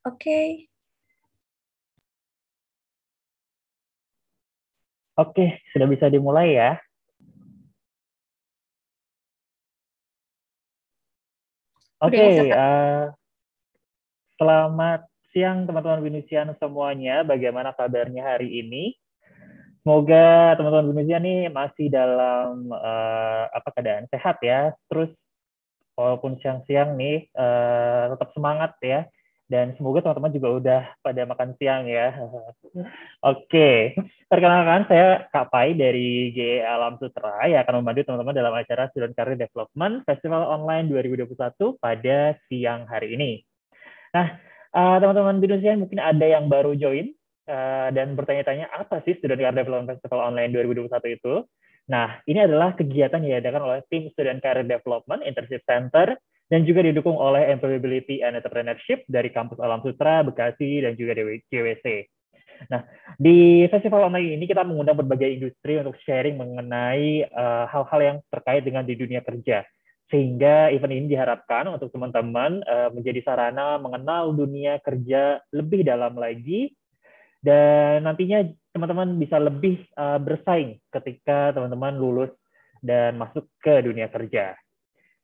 Oke. Oke, sudah bisa dimulai ya. Oke, okay, uh, eh, selamat siang teman-teman Binisian semuanya. Bagaimana kabarnya hari ini? Semoga teman-teman Binisian nih masih dalam uh, apa keadaan sehat ya. Terus walaupun siang-siang nih uh, tetap semangat ya dan semoga teman-teman juga udah pada makan siang ya. Oke, perkenalkan saya Kak Pai dari GE Alam Sutra yang akan membantu teman-teman dalam acara Student Career Development Festival Online 2021 pada siang hari ini. Nah, uh, teman-teman Binusian mungkin ada yang baru join uh, dan bertanya-tanya apa sih Student Career Development Festival Online 2021 itu? Nah, ini adalah kegiatan yang diadakan oleh tim Student Career Development Internship Center dan juga didukung oleh Employability and Entrepreneurship dari Kampus Alam Sutra, Bekasi, dan juga JWC. Nah, di festival online ini kita mengundang berbagai industri untuk sharing mengenai eh, hal-hal uh, yang terkait dengan di dunia kerja. Sehingga event ini diharapkan untuk teman-teman uh, menjadi sarana mengenal dunia kerja lebih dalam lagi dan nantinya teman-teman bisa lebih uh, bersaing ketika teman-teman lulus dan masuk ke dunia kerja.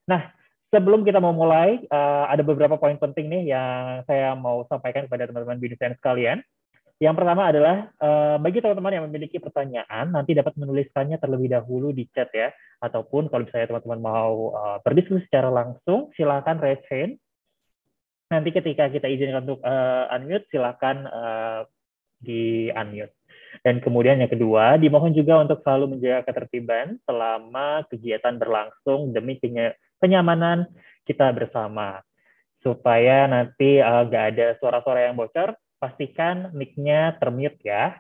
Nah, sebelum kita mau mulai, uh, ada beberapa poin penting nih yang saya mau sampaikan kepada teman-teman BINUSN sekalian. Yang pertama adalah uh, bagi teman-teman yang memiliki pertanyaan, nanti dapat menuliskannya terlebih dahulu di chat ya. Ataupun kalau misalnya teman-teman mau uh, berdiskusi secara langsung, silakan raise hand. Nanti ketika kita izinkan untuk uh, unmute, silakan uh, di unmute. Dan kemudian yang kedua, dimohon juga untuk selalu menjaga ketertiban selama kegiatan berlangsung demi kenyamanan kita bersama. Supaya nanti uh, eh, gak ada suara-suara yang bocor, pastikan mic-nya termute ya.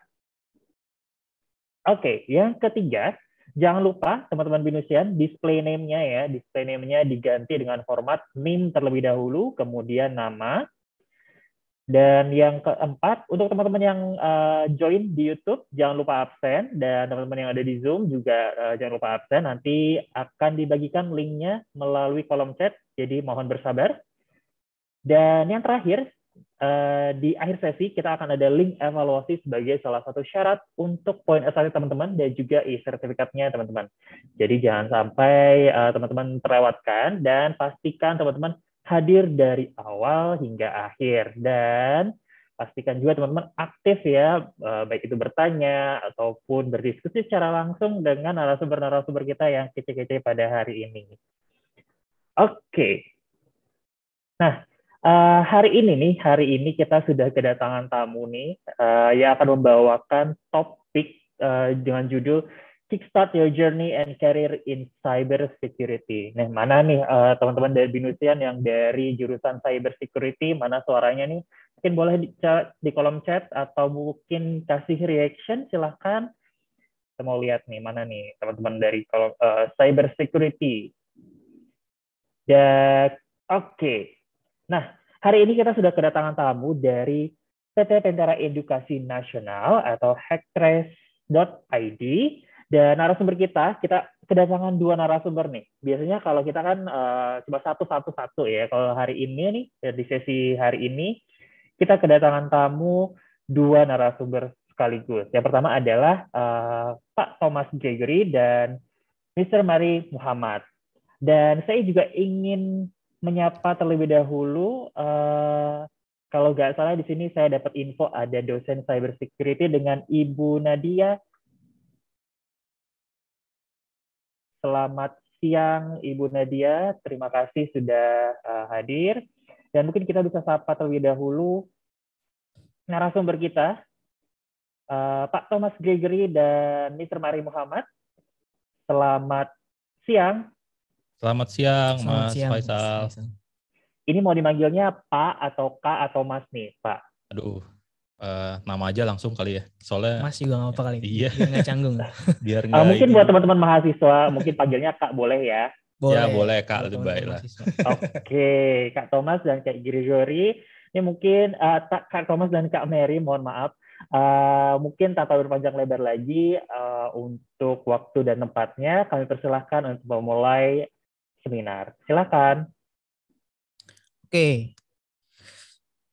Oke, okay, yang ketiga, jangan lupa teman-teman Binusian, display name-nya ya, display name-nya diganti dengan format name terlebih dahulu, kemudian nama, dan yang keempat, untuk teman-teman yang uh, join di YouTube, jangan lupa absen. Dan teman-teman yang ada di Zoom juga uh, jangan lupa absen. Nanti akan dibagikan linknya melalui kolom chat, jadi mohon bersabar. Dan yang terakhir, uh, di akhir sesi kita akan ada link evaluasi sebagai salah satu syarat untuk poin SAT teman-teman dan juga e-sertifikatnya teman-teman. Jadi jangan sampai teman-teman uh, terlewatkan dan pastikan teman-teman hadir dari awal hingga akhir dan pastikan juga teman-teman aktif ya eh, baik itu bertanya ataupun berdiskusi secara langsung dengan narasumber-narasumber kita yang kece-kece pada hari ini. Oke. Nah, uh, hari ini nih, hari ini kita sudah kedatangan tamu nih uh, yang akan membawakan topik dengan judul Kickstart Your Journey and Career in Cyber Security. Nah, mana nih eh, teman-teman dari Binusian yang dari jurusan Cyber Security, mana suaranya nih? Mungkin boleh di, di kolom chat atau mungkin kasih reaction, silahkan. Kita mau lihat nih, mana nih teman-teman dari kolom uh, Cyber Security. Ya, oke. Okay. Nah, hari ini kita sudah kedatangan tamu dari PT Tentara Edukasi Nasional atau hacktrace.id dan narasumber kita, kita kedatangan dua narasumber nih. Biasanya kalau kita kan uh, cuma satu satu satu ya. Kalau hari ini nih ya di sesi hari ini kita kedatangan tamu dua narasumber sekaligus. Yang pertama adalah uh, Pak Thomas Gregory dan Mr. Mari Muhammad. Dan saya juga ingin menyapa terlebih dahulu uh, kalau nggak salah di sini saya dapat info ada dosen cybersecurity dengan Ibu Nadia Selamat siang Ibu Nadia, terima kasih sudah uh, hadir. Dan mungkin kita bisa sapa terlebih dahulu narasumber kita, uh, Pak Thomas Gregory dan Mr. Mari Muhammad. Selamat siang. Selamat siang, Selamat Mas siang, Faisal. Ini mau dimanggilnya Pak atau Kak atau Mas nih, Pak? Aduh, Uh, nama aja langsung kali ya. Soalnya Mas juga nggak apa kali. Iya. Biar nggak canggung. Biar uh, mungkin buat teman-teman mahasiswa mungkin panggilnya Kak boleh ya. Boleh. Ya boleh Kak lebih baik lah. Oke, Kak Thomas dan Kak Gregory. Ini mungkin uh, Kak Thomas dan Kak Mary, mohon maaf. Uh, mungkin tanpa berpanjang lebar lagi uh, untuk waktu dan tempatnya kami persilahkan untuk memulai seminar. Silakan. Oke,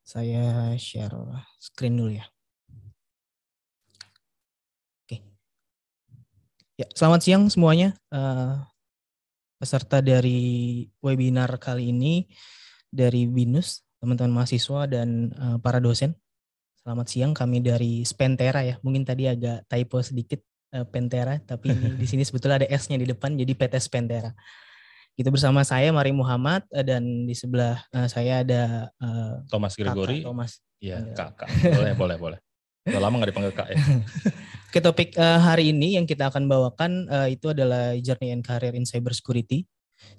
Saya share screen dulu ya. Oke. Ya, selamat siang semuanya. Uh, peserta dari webinar kali ini dari BINUS, teman-teman mahasiswa dan uh, para dosen. Selamat siang, kami dari Spentera ya. Mungkin tadi agak typo sedikit uh, Pentera, tapi di sini sebetulnya ada S-nya di depan, jadi PT Spentera. Itu bersama saya Mari Muhammad dan di sebelah uh, saya ada uh, Thomas Gregory. Thomas. Iya, kakak. Boleh, boleh, boleh. Udah lama nggak dipanggil kak ya. Oke, topik uh, hari ini yang kita akan bawakan uh, itu adalah Journey and Career in Cyber Security.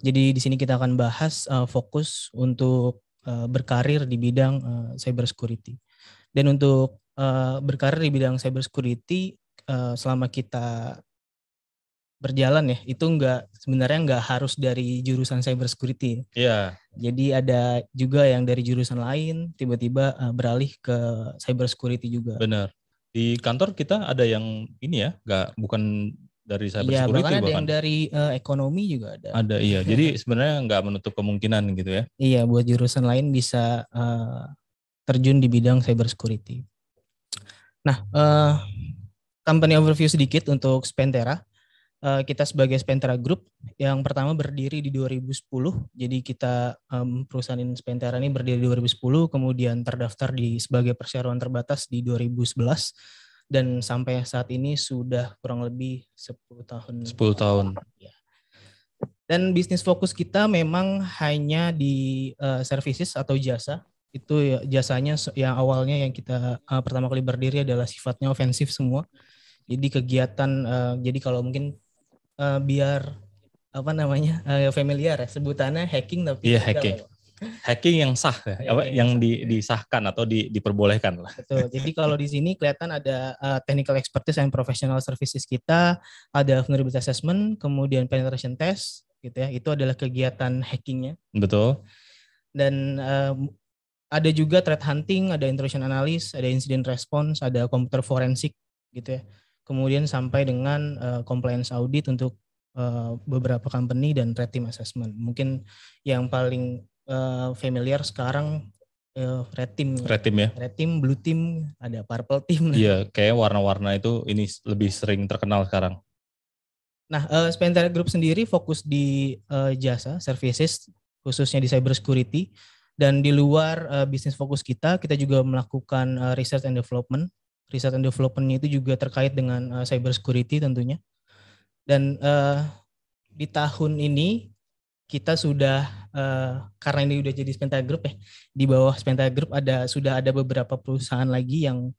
Jadi di sini kita akan bahas uh, fokus untuk uh, berkarir di bidang uh, cyber security. Dan untuk uh, berkarir di bidang cyber security uh, selama kita berjalan ya, itu enggak sebenarnya enggak harus dari jurusan cyber security. Iya. Jadi ada juga yang dari jurusan lain tiba-tiba uh, beralih ke cyber security juga. Benar. Di kantor kita ada yang ini ya, enggak bukan dari cyber Iya, security bahkan ada bahkan. yang dari uh, ekonomi juga ada. Ada iya. Jadi sebenarnya nggak menutup kemungkinan gitu ya. Iya, buat jurusan lain bisa uh, terjun di bidang cyber security. Nah, uh, company overview sedikit untuk Spentera. Uh, kita sebagai Spentera Group yang pertama berdiri di 2010. Jadi kita um, perusahaan Spentera ini berdiri di 2010, kemudian terdaftar di sebagai perseroan terbatas di 2011 dan sampai saat ini sudah kurang lebih 10 tahun. 10 tahun. Ya. Dan bisnis fokus kita memang hanya di uh, services atau jasa itu ya, jasanya yang awalnya yang kita uh, pertama kali berdiri adalah sifatnya ofensif semua. Jadi kegiatan uh, jadi kalau mungkin uh, biar apa namanya uh, familiar ya sebutannya hacking tapi Iya hacking. Hacking yang sah ya, apa yang di, disahkan atau di, diperbolehkan lah. Betul. Jadi kalau di sini kelihatan ada uh, technical expertise and professional services kita, ada vulnerability assessment, kemudian penetration test gitu ya. Itu adalah kegiatan hackingnya. Betul. Dan uh, ada juga threat hunting, ada intrusion analysis, ada incident response, ada computer forensik gitu ya. Kemudian sampai dengan uh, compliance audit untuk uh, beberapa company dan red team assessment. Mungkin yang paling uh, familiar sekarang uh, red team. Red team ya. Red team, blue team, ada purple team. Iya, kayak warna-warna itu ini lebih sering terkenal sekarang. Nah, uh, Spentera Group sendiri fokus di uh, jasa, services, khususnya di cyber security dan di luar uh, bisnis fokus kita, kita juga melakukan uh, research and development. Research and development itu juga terkait dengan uh, cyber security tentunya. Dan uh, di tahun ini kita sudah uh, karena ini udah jadi Spenta Group ya. Di bawah Spenta Group ada sudah ada beberapa perusahaan lagi yang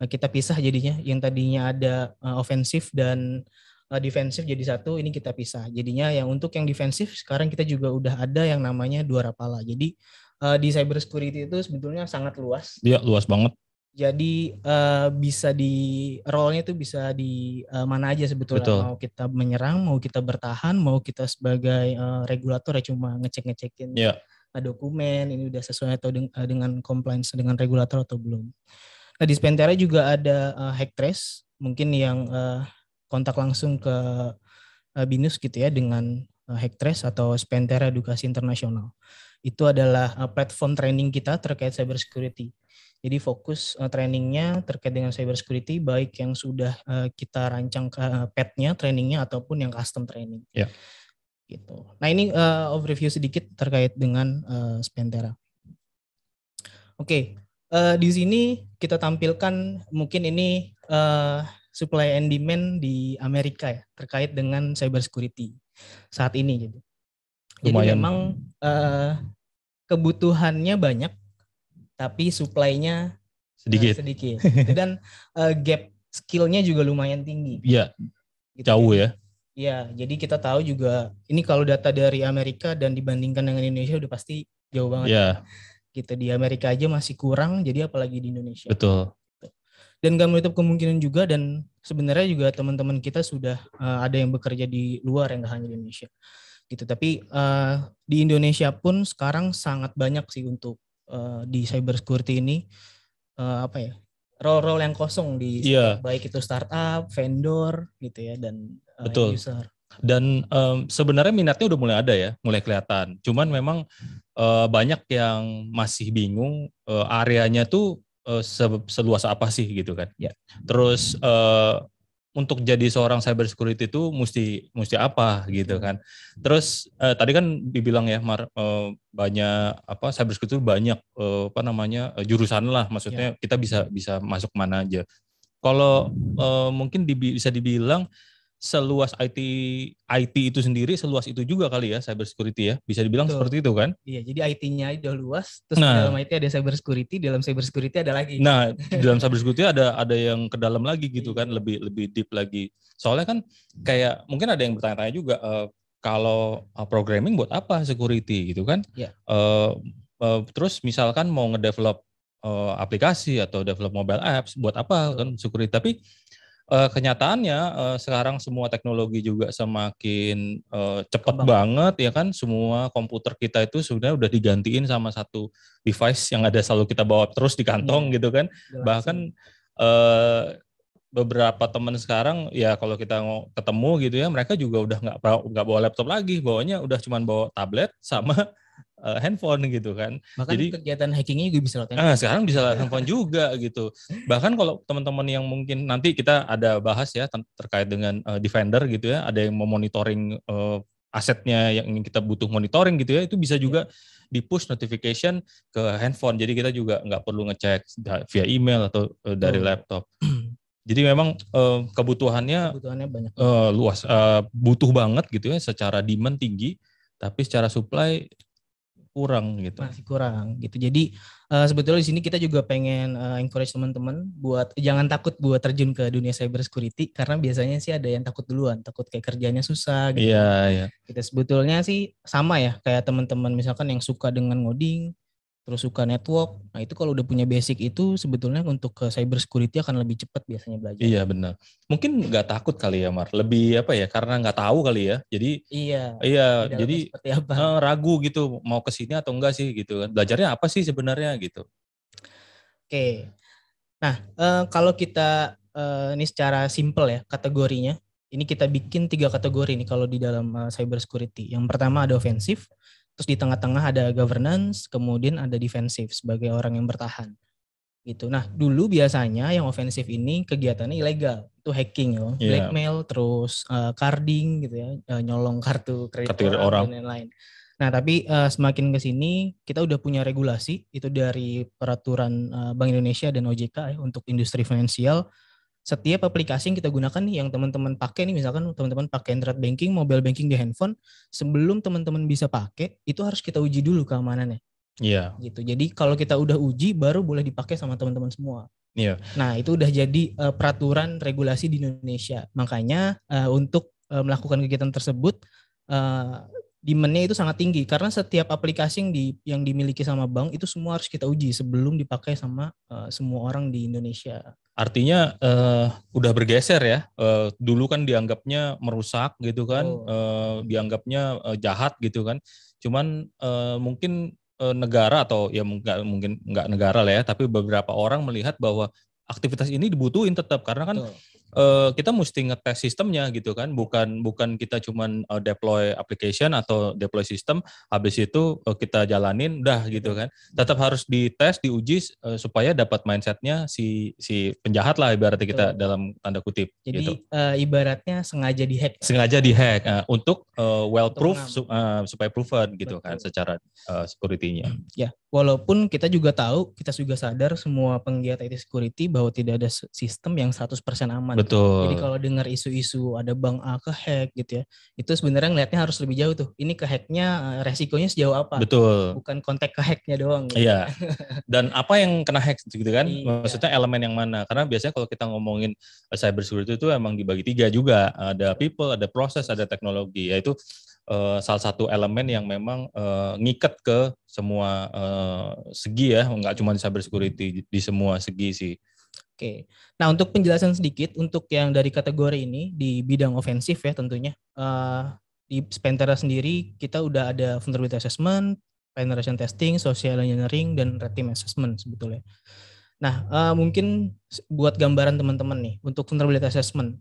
kita pisah jadinya. Yang tadinya ada uh, ofensif dan uh, defensif jadi satu, ini kita pisah. Jadinya yang untuk yang defensif sekarang kita juga udah ada yang namanya dua rapala. Jadi uh, di cyber security itu sebetulnya sangat luas. Iya, luas banget. Jadi uh, bisa di role-nya itu bisa di uh, mana aja sebetulnya. Betul. Mau kita menyerang, mau kita bertahan, mau kita sebagai uh, regulator ya cuma ngecek-ngecekin Iya. dokumen ini udah sesuai atau deng dengan compliance dengan regulator atau belum. Nah di Spentera juga ada uh, hack trace, mungkin yang uh, kontak langsung ke uh, Binus gitu ya dengan uh, hack trace atau Spentera Edukasi Internasional itu adalah uh, platform training kita terkait cyber security. Jadi fokus uh, trainingnya terkait dengan cyber security baik yang sudah uh, kita rancang ke uh, petnya trainingnya ataupun yang custom training. Ya. Gitu. Nah ini uh, overview sedikit terkait dengan uh, Spentera. Oke, okay. uh, di sini kita tampilkan mungkin ini uh, supply and demand di Amerika ya terkait dengan cyber security saat ini gitu. Jadi Lumayan. memang uh, kebutuhannya banyak, tapi supply-nya uh, Sedikit. sedikit. Gitu. Dan uh, gap skillnya juga lumayan tinggi. Iya, gitu. jauh ya. Iya, jadi kita tahu juga ini kalau data dari Amerika dan dibandingkan dengan Indonesia udah pasti jauh banget. Iya, Gitu di Amerika aja masih kurang, jadi apalagi di Indonesia. betul. Dan gak menutup kemungkinan juga dan sebenarnya juga teman-teman kita sudah uh, ada yang bekerja di luar yang gak hanya di Indonesia gitu. Tapi uh, di Indonesia pun sekarang sangat banyak sih untuk uh, di cyber security ini uh, apa ya role-role yang kosong di Iya. baik itu startup, vendor gitu ya dan uh, Betul. user. Dan em, sebenarnya minatnya udah mulai ada ya, mulai kelihatan. Cuman memang uh, banyak yang masih bingung uh, areanya tuh uh, seluas apa sih gitu kan. Ya. Terus uh, untuk jadi seorang cyber security itu mesti mesti apa gitu kan. Terus uh, tadi kan dibilang ya Mar, uh, banyak apa cyber security itu banyak uh, apa namanya uh, jurusan lah maksudnya ya. kita bisa bisa masuk mana aja. Kalau uh, mungkin di, bisa dibilang seluas IT IT itu sendiri seluas itu juga kali ya cyber security ya bisa dibilang Betul. seperti itu kan iya jadi IT-nya udah luas terus nah, dalam IT ada cyber security dalam cyber security ada lagi nah di dalam cyber security ada ada yang ke dalam lagi gitu kan iya. lebih lebih deep lagi soalnya kan kayak mungkin ada yang bertanya-tanya juga uh, kalau uh, programming buat apa security gitu kan yeah. Iya. uh, uh, terus misalkan mau ngedevelop uh, aplikasi atau develop mobile apps buat apa kan security tapi uh, kenyataannya uh, sekarang semua teknologi juga semakin uh, cepat banget ya kan semua komputer kita itu sudah udah digantiin sama satu device yang ada selalu kita bawa terus di kantong hmm. gitu kan Jelas. bahkan uh, beberapa teman sekarang ya kalau kita ketemu gitu ya mereka juga udah nggak nggak bawa laptop lagi bawanya udah cuma bawa tablet sama uh, handphone gitu kan. Bahkan Jadi kegiatan hackingnya juga bisa lewat handphone. Ah, sekarang bisa lewat handphone juga gitu. Bahkan kalau teman-teman yang mungkin nanti kita ada bahas ya terkait dengan uh, defender gitu ya, ada yang mau monitoring uh, asetnya yang ingin kita butuh monitoring gitu ya, itu bisa juga di push notification ke handphone. Jadi kita juga nggak perlu ngecek via email atau uh, dari oh. laptop. Jadi memang uh, kebutuhannya, kebutuhannya banyak. Uh, luas, uh, butuh banget gitu ya, secara demand tinggi, tapi secara supply kurang gitu. Masih kurang gitu. Jadi uh, sebetulnya di sini kita juga pengen uh, encourage teman-teman buat jangan takut buat terjun ke dunia cyber security karena biasanya sih ada yang takut duluan, takut kayak kerjanya susah gitu. Iya, iya. Kita sebetulnya sih sama ya kayak teman-teman misalkan yang suka dengan ngoding, terus suka network. Nah itu kalau udah punya basic itu sebetulnya untuk ke cyber security akan lebih cepat biasanya belajar. Iya benar. Mungkin nggak takut kali ya Mar. Lebih apa ya? Karena nggak tahu kali ya. Jadi iya. Iya. Jadi apa? Eh, ragu gitu mau ke sini atau enggak sih gitu kan. Belajarnya apa sih sebenarnya gitu. Oke. Nah eh, kalau kita eh, ini secara simple ya kategorinya. Ini kita bikin tiga kategori nih kalau di dalam cyber security. Yang pertama ada ofensif, Terus di tengah-tengah ada governance, kemudian ada defensif sebagai orang yang bertahan. Gitu. Nah, dulu biasanya yang ofensif ini kegiatannya ilegal. Itu hacking ya, yeah. blackmail, terus uh, carding gitu ya, uh, nyolong kartu kredit orang, orang dan lain-lain. Nah, tapi uh, semakin ke sini kita udah punya regulasi itu dari peraturan uh, Bank Indonesia dan OJK ya untuk industri finansial setiap aplikasi yang kita gunakan nih yang teman-teman pakai nih misalkan teman-teman pakai internet banking, mobile banking di handphone, sebelum teman-teman bisa pakai itu harus kita uji dulu keamanannya. Iya. Yeah. Gitu. Jadi kalau kita udah uji baru boleh dipakai sama teman-teman semua. Iya. Yeah. Nah, itu udah jadi uh, peraturan regulasi di Indonesia. Makanya uh, untuk uh, melakukan kegiatan tersebut uh, demandnya itu sangat tinggi karena setiap aplikasi yang di yang dimiliki sama bank itu semua harus kita uji sebelum dipakai sama uh, semua orang di Indonesia. Artinya uh, udah bergeser ya. Uh, dulu kan dianggapnya merusak gitu kan, oh. uh, dianggapnya uh, jahat gitu kan. Cuman uh, mungkin uh, negara atau ya mungkin mungkin nggak negara lah ya, tapi beberapa orang melihat bahwa aktivitas ini dibutuhin tetap karena kan Betul uh, kita mesti ngetes sistemnya gitu kan bukan bukan kita cuman uh, deploy application atau deploy sistem habis itu uh, kita jalanin udah gitu kan tetap harus dites diuji uh, supaya dapat mindsetnya si si penjahat lah ibaratnya kita Betul. dalam tanda kutip jadi gitu. uh, ibaratnya sengaja dihack sengaja dihack uh, untuk uh, well proof su uh, supaya proven gitu kan Betul. kan secara uh, security-nya ya walaupun kita juga tahu kita juga sadar semua penggiat IT security bahwa tidak ada sistem yang 100% aman Betul. Jadi kalau dengar isu-isu ada bank A ke hack gitu ya, itu sebenarnya ngelihatnya harus lebih jauh tuh. Ini ke hacknya eh, resikonya sejauh apa? Betul. Bukan kontak ke hacknya doang. Gitu. Iya. Dan apa yang kena hack gitu kan? Iya. Maksudnya elemen yang mana? Karena biasanya kalau kita ngomongin cyber security itu emang dibagi tiga juga. Ada people, ada proses, ada teknologi. Yaitu uh, salah satu elemen yang memang uh, ngikat ke semua uh, segi ya, nggak cuma cyber security, di semua segi sih. Oke. Nah, untuk penjelasan sedikit untuk yang dari kategori ini di bidang ofensif ya tentunya. Uh, di Spentera sendiri kita udah ada vulnerability assessment, penetration testing, social engineering dan red team assessment sebetulnya. Nah, uh, mungkin buat gambaran teman-teman nih untuk vulnerability assessment.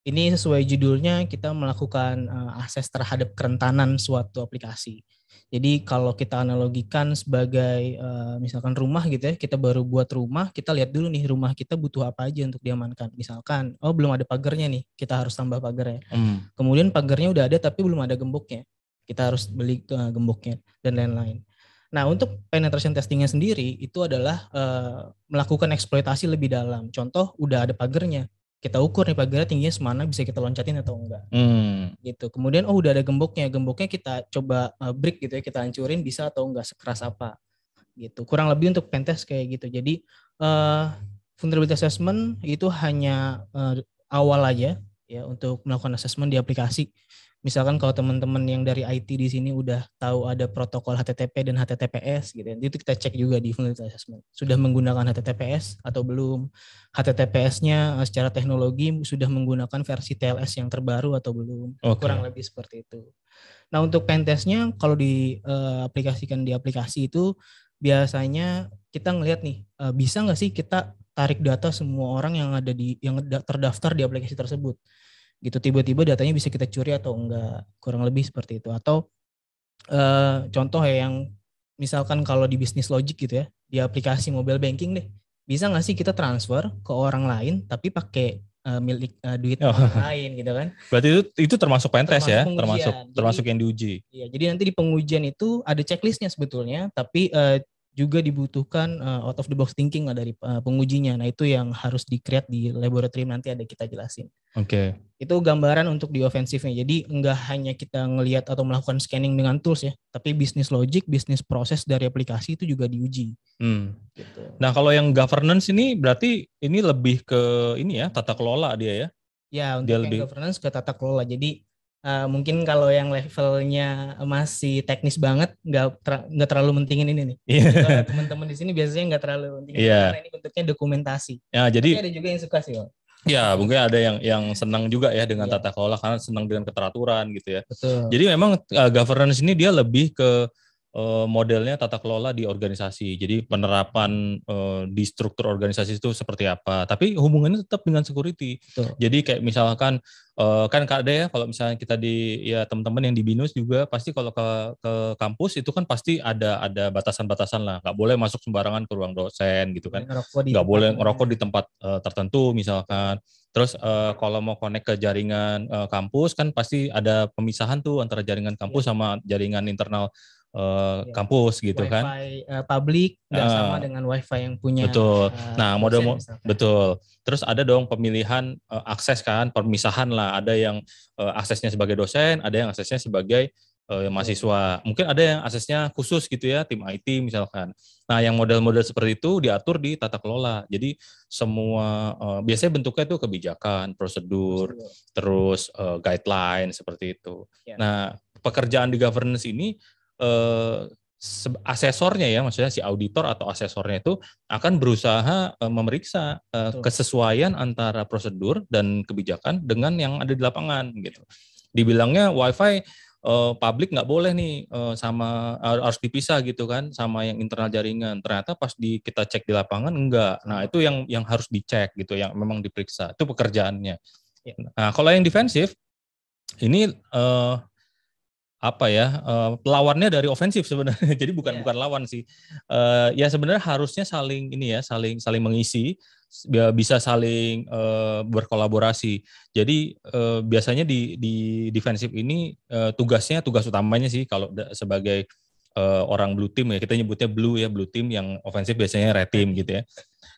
Ini sesuai judulnya kita melakukan uh, akses terhadap kerentanan suatu aplikasi. Jadi kalau kita analogikan sebagai uh, misalkan rumah gitu ya, kita baru buat rumah, kita lihat dulu nih rumah kita butuh apa aja untuk diamankan. Misalkan, oh belum ada pagarnya nih, kita harus tambah pagarnya. Hmm. Kemudian pagarnya udah ada tapi belum ada gemboknya, kita harus beli uh, gemboknya dan lain-lain. Nah untuk penetration testingnya sendiri itu adalah uh, melakukan eksploitasi lebih dalam. Contoh udah ada pagarnya, kita ukur nih pagarnya tingginya semana bisa kita loncatin atau enggak? Hmm. gitu. Kemudian oh udah ada gemboknya. Gemboknya kita coba uh, break gitu ya kita hancurin bisa atau enggak sekeras apa? Gitu. Kurang lebih untuk pentest kayak gitu. Jadi uh, vulnerability assessment itu hanya uh, awal aja ya untuk melakukan assessment di aplikasi misalkan kalau teman-teman yang dari IT di sini udah tahu ada protokol HTTP dan HTTPS gitu ya, itu kita cek juga di vulnerability assessment. Sudah menggunakan HTTPS atau belum? HTTPS-nya eh, secara teknologi sudah menggunakan versi TLS yang terbaru atau belum? Okay. Kurang lebih seperti itu. Nah, untuk pentestnya kalau diaplikasikan eh, di aplikasi itu biasanya kita ngelihat nih uh, bisa nggak sih kita tarik data semua orang yang ada di yang terdaftar di aplikasi tersebut gitu tiba-tiba datanya bisa kita curi atau enggak kurang lebih seperti itu atau uh, contoh ya yang misalkan kalau di bisnis logic gitu ya di aplikasi mobile banking deh bisa nggak sih kita transfer ke orang lain tapi pakai uh, milik uh, duit oh. orang lain gitu kan berarti itu itu termasuk pentes ya pengujian. termasuk termasuk yang diuji iya jadi nanti di pengujian itu ada checklistnya sebetulnya tapi uh, juga dibutuhkan uh, out of the box thinking lah dari uh, pengujinya. Nah itu yang harus di-create di laboratorium nanti ada kita jelasin. Oke. Okay. Itu gambaran untuk di ofensifnya. Jadi enggak hanya kita ngelihat atau melakukan scanning dengan tools ya, tapi bisnis logic, bisnis proses dari aplikasi itu juga diuji. Hmm. Gitu. Nah kalau yang governance ini berarti ini lebih ke ini ya tata kelola dia ya? Ya untuk dia yang lebih... governance ke tata kelola. Jadi uh, mungkin kalau yang levelnya masih teknis banget nggak ter, nggak terlalu mentingin ini nih yeah. teman-teman di sini biasanya nggak terlalu mentingin yeah. karena ini bentuknya dokumentasi ya jadi Tapi ada juga yang suka sih kok Ya, mungkin ada yang yang senang juga ya dengan yeah. tata kelola karena senang dengan keteraturan gitu ya. Betul. Jadi memang uh, governance ini dia lebih ke uh, modelnya tata kelola di organisasi. Jadi penerapan uh, di struktur organisasi itu seperti apa. Tapi hubungannya tetap dengan security. Betul. Jadi kayak misalkan uh, kan ada ya kalau misalnya kita di ya teman-teman yang di binus juga pasti kalau ke ke kampus itu kan pasti ada ada batasan-batasan lah. Nggak boleh masuk sembarangan ke ruang dosen gitu kan. Nggak boleh ngerokok di tempat uh, tertentu misalkan. Terus uh, kalau mau connect ke jaringan uh, kampus kan pasti ada pemisahan tuh antara jaringan kampus iya. sama jaringan internal uh, ya. kampus gitu wifi, kan. Wifi uh, publik nggak uh, sama dengan wifi yang punya. Betul. Uh, nah model mo betul. Terus ada dong pemilihan uh, akses kan, permisahan lah. Ada yang uh, aksesnya sebagai dosen, ada yang aksesnya sebagai uh, mahasiswa. Mungkin ada yang aksesnya khusus gitu ya, tim IT misalkan. Nah, yang model-model seperti itu diatur di tata kelola. Jadi semua uh, biasanya bentuknya itu kebijakan, prosedur, prosedur. terus uh, guideline seperti itu. Ya. Nah, pekerjaan di governance ini eh, asesornya ya, maksudnya si auditor atau asesornya itu akan berusaha eh, memeriksa eh, kesesuaian antara prosedur dan kebijakan dengan yang ada di lapangan gitu. Dibilangnya WiFi uh, publik nggak boleh nih uh, sama harus dipisah gitu kan sama yang internal jaringan. Ternyata pas di kita cek di lapangan enggak. Nah, itu yang yang harus dicek gitu, yang memang diperiksa. Itu pekerjaannya. Ya. Nah, kalau yang defensif ini uh, apa ya uh, lawannya dari ofensif sebenarnya. Jadi bukan yeah. bukan lawan sih. Uh, ya sebenarnya harusnya saling ini ya saling saling mengisi bisa saling uh, berkolaborasi. Jadi uh, biasanya di di defensif ini uh, tugasnya tugas utamanya sih kalau sebagai uh, orang blue team ya kita nyebutnya blue ya blue team yang ofensif biasanya red team gitu ya.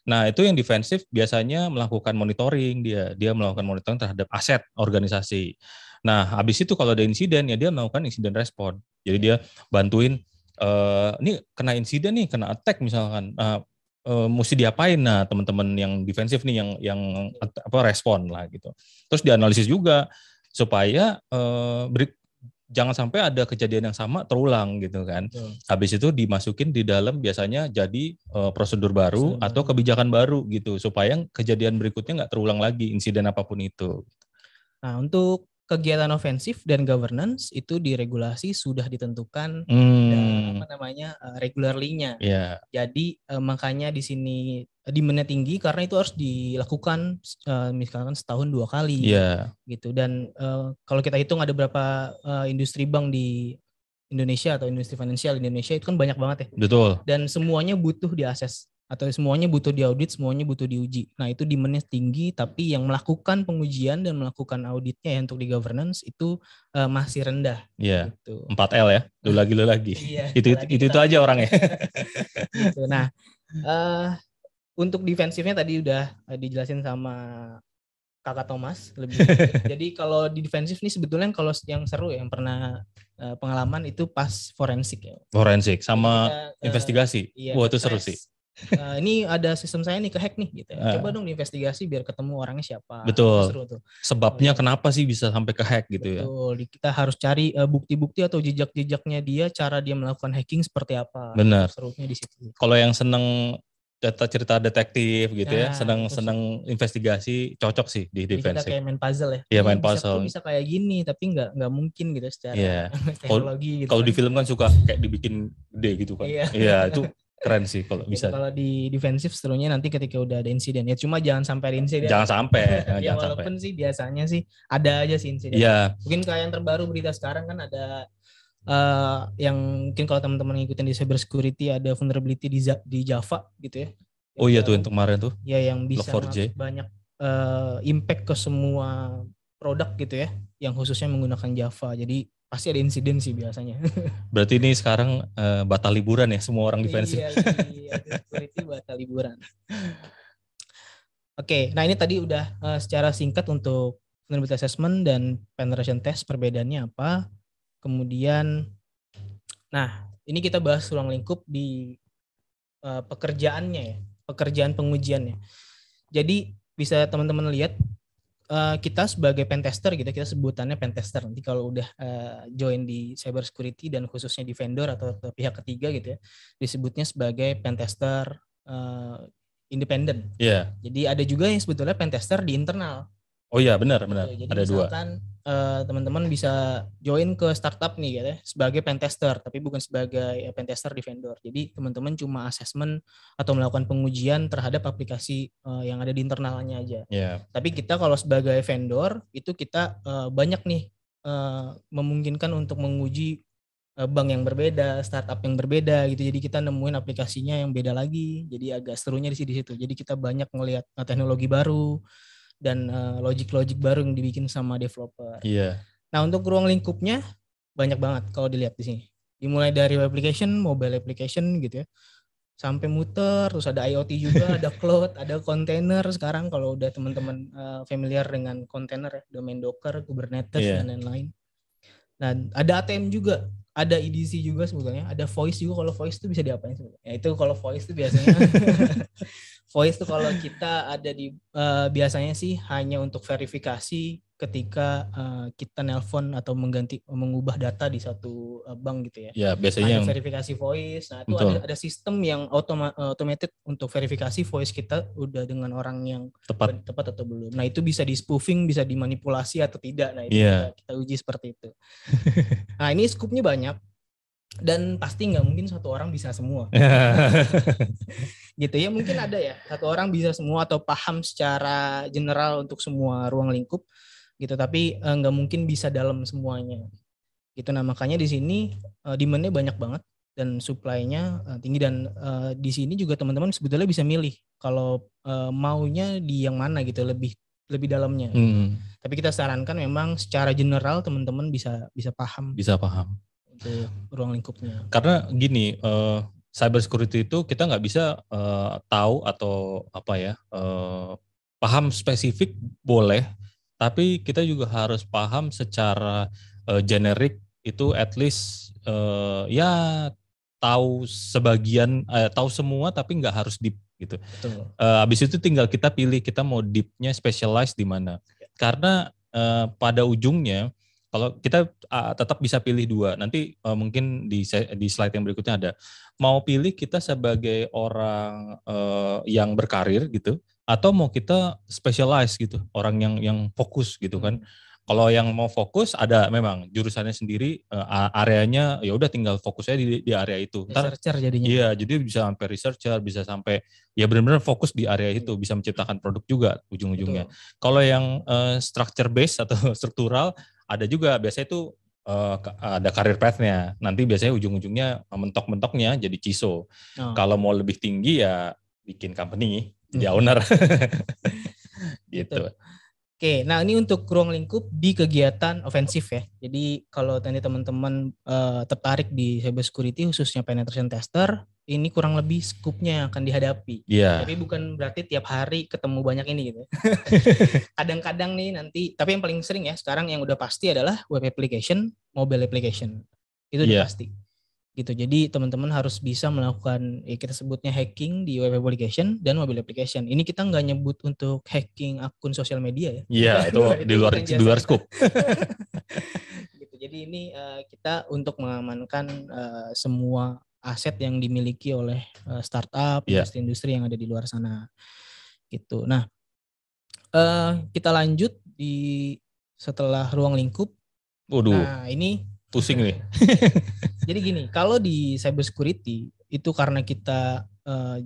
Nah itu yang defensif biasanya melakukan monitoring dia dia melakukan monitoring terhadap aset organisasi Nah, habis itu kalau ada insiden ya dia melakukan insiden respon. Jadi dia bantuin uh, ini kena insiden nih, kena attack misalkan. Uh, uh, mesti diapain nah teman-teman yang defensif nih yang yang apa respon lah gitu. Terus dianalisis juga supaya uh, beri, jangan sampai ada kejadian yang sama terulang gitu kan. Hmm. Habis itu dimasukin di dalam biasanya jadi uh, prosedur baru prosedur atau kebijakan baru gitu supaya kejadian berikutnya nggak terulang lagi insiden apa pun itu. Nah untuk kegiatan ofensif dan governance itu diregulasi sudah ditentukan hmm. dan apa namanya uh, regularly-nya. Yeah. Jadi uh, makanya di sini di mana tinggi karena itu harus dilakukan uh, misalkan setahun dua kali. Yeah. Gitu dan uh, kalau kita hitung ada berapa uh, industri bank di Indonesia atau industri finansial Indonesia itu kan banyak banget ya. Betul. Dan semuanya butuh diakses atau semuanya butuh diaudit, semuanya butuh diuji. Nah itu demandnya tinggi, tapi yang melakukan pengujian dan melakukan auditnya ya untuk di governance itu uh, masih rendah. Iya. Gitu. 4 L ya, lu lagi lu lagi. iya, itu lagi itu, itu aja orangnya. gitu. Nah uh, untuk defensifnya tadi udah uh, dijelasin sama kakak Thomas lebih. Jadi kalau di defensif nih sebetulnya kalau yang seru ya yang pernah uh, pengalaman itu pas forensik ya. Forensik sama uh, investigasi. Iya, Wah itu seru sih. Uh, ini ada sistem saya nih ke hack nih gitu. Uh, Coba dong investigasi biar ketemu orangnya siapa. Betul. Seru tuh. Sebabnya oh, kenapa sih bisa sampai ke hack gitu betul. ya. Betul. Kita harus cari bukti-bukti uh, atau jejak-jejaknya dia, cara dia melakukan hacking seperti apa. Benar. Serunya di situ. Kalau yang seneng cerita-cerita detektif gitu ya, ya senang senang investigasi cocok sih di defense. Kita kayak main puzzle ya. Iya main puzzle. Bisa, kayak gini tapi nggak nggak mungkin gitu secara yeah. teknologi. Gitu kalau kan. di film kan suka kayak dibikin gede gitu kan. Iya yeah. itu keren sih kalau bisa. Kalau di defensif setelahnya nanti ketika udah ada insiden ya cuma jangan sampai ada insiden. Jangan sampai. ya jangan walaupun sampai. sih biasanya sih ada aja sih insiden. Iya. Mungkin kayak yang terbaru berita sekarang kan ada uh, yang mungkin kalau teman-teman ngikutin di cyber security ada vulnerability di di Java gitu ya. Oh iya tuh yang kemarin tuh. Ya yang bisa banyak uh, impact ke semua produk gitu ya, yang khususnya menggunakan Java. Jadi pasti ada insiden sih biasanya. Berarti ini sekarang uh, batal liburan ya semua orang defensif. Iya, iya, security batal liburan. Oke, okay, nah ini tadi udah uh, secara singkat untuk vulnerability assessment dan penetration test perbedaannya apa. Kemudian, nah ini kita bahas ruang lingkup di uh, pekerjaannya ya, pekerjaan pengujiannya. Jadi bisa teman-teman lihat uh, kita sebagai pentester gitu, kita sebutannya pentester. Nanti kalau udah uh, join di cyber security dan khususnya di vendor atau pihak ketiga gitu ya, disebutnya sebagai pentester uh, independen. Iya. Yeah. Jadi ada juga yang sebetulnya pentester di internal. Oh iya benar benar. Jadi ada dua. uh, teman-teman bisa join ke startup nih gitu ya sebagai pentester tapi bukan sebagai ya, pentester di vendor. Jadi teman-teman cuma assessment atau melakukan pengujian terhadap aplikasi uh, yang ada di internalnya aja. Yeah. Tapi kita kalau sebagai vendor itu kita uh, banyak nih uh, memungkinkan untuk menguji bank yang berbeda, startup yang berbeda gitu. Jadi kita nemuin aplikasinya yang beda lagi. Jadi agak serunya di situ. Jadi kita banyak ngelihat teknologi baru, dan uh, logic-logic baru yang dibikin sama developer. Iya. Yeah. Nah untuk ruang lingkupnya banyak banget kalau dilihat di sini. Dimulai dari web application, mobile application gitu ya, sampai muter, terus ada IoT juga, ada cloud, ada container. Sekarang kalau udah teman-teman uh, familiar dengan container ya, domain Docker, Kubernetes yeah. dan lain-lain. Nah ada ATM juga, ada EDC juga sebetulnya, ada voice juga. Kalau voice itu bisa diapain sebetulnya? Ya itu kalau voice itu biasanya voice tuh kalau kita ada di uh, biasanya sih hanya untuk verifikasi ketika uh, kita nelpon atau mengganti mengubah data di satu uh, bank gitu ya. Ya biasanya ada verifikasi voice. Nah itu ada, ada sistem yang automa automated untuk verifikasi voice kita udah dengan orang yang tepat tepat atau belum. Nah itu bisa di spoofing, bisa dimanipulasi atau tidak. Nah itu yeah. kita, kita uji seperti itu. nah ini skupnya banyak dan pasti nggak mungkin satu orang bisa semua. Gitu ya mungkin ada ya. Satu orang bisa semua atau paham secara general untuk semua ruang lingkup gitu. Tapi eh, nggak mungkin bisa dalam semuanya. Gitu nah makanya di sini uh, demandnya banyak banget dan supply-nya uh, tinggi. Dan uh, di sini juga teman-teman sebetulnya bisa milih kalau uh, maunya di yang mana gitu lebih lebih dalamnya. Hmm. tapi kita sarankan memang secara general teman-teman bisa bisa paham. Bisa paham untuk ruang lingkupnya. Karena gini, uh, cyber security itu kita nggak bisa uh, tahu atau apa ya uh, paham spesifik boleh, tapi kita juga harus paham secara uh, generik itu at least uh, ya tahu sebagian, uh, tahu semua tapi nggak harus deep gitu. Betul. Uh, abis itu tinggal kita pilih kita mau deepnya specialize di mana. Karena uh, pada ujungnya kalau kita uh, tetap bisa pilih dua, nanti uh, mungkin di di slide yang berikutnya ada. Mau pilih kita sebagai orang uh, yang berkarir gitu, atau mau kita specialize gitu, orang yang yang fokus gitu kan. Hmm. Kalau yang mau fokus ada memang jurusannya sendiri uh, areanya ya udah tinggal fokusnya di, di area itu. Researcher jadinya. Iya, jadi bisa sampai researcher, bisa sampai ya benar-benar fokus di area itu, bisa menciptakan produk juga ujung-ujungnya. Kalau yang uh, structure base atau struktural ada juga biasanya itu uh, ada karir path-nya. Nanti biasanya ujung-ujungnya mentok-mentoknya jadi CISO. Oh. Kalau mau lebih tinggi ya bikin company, jadi hmm. owner. gitu. Oke, nah ini untuk ruang lingkup di kegiatan ofensif ya. Jadi kalau tadi teman-teman uh, tertarik di cyber security khususnya penetration tester, ini kurang lebih skupnya yang akan dihadapi. Iya. Tapi bukan berarti tiap hari ketemu banyak ini gitu. Kadang-kadang nih nanti, tapi yang paling sering ya sekarang yang udah pasti adalah web application, mobile application. Itu udah yeah. pasti gitu. Jadi teman-teman harus bisa melakukan ya kita sebutnya hacking di web application dan mobile application. Ini kita nggak nyebut untuk hacking akun sosial media ya. Iya, itu, di luar di luar scope. gitu. Jadi ini uh, kita untuk mengamankan uh, semua aset yang dimiliki oleh uh, startup, yeah. industri-industri yang ada di luar sana. Gitu. Nah, uh, kita lanjut di setelah ruang lingkup. Waduh. Nah, ini pusing nih. Jadi gini, kalau di cyber security itu karena kita uh,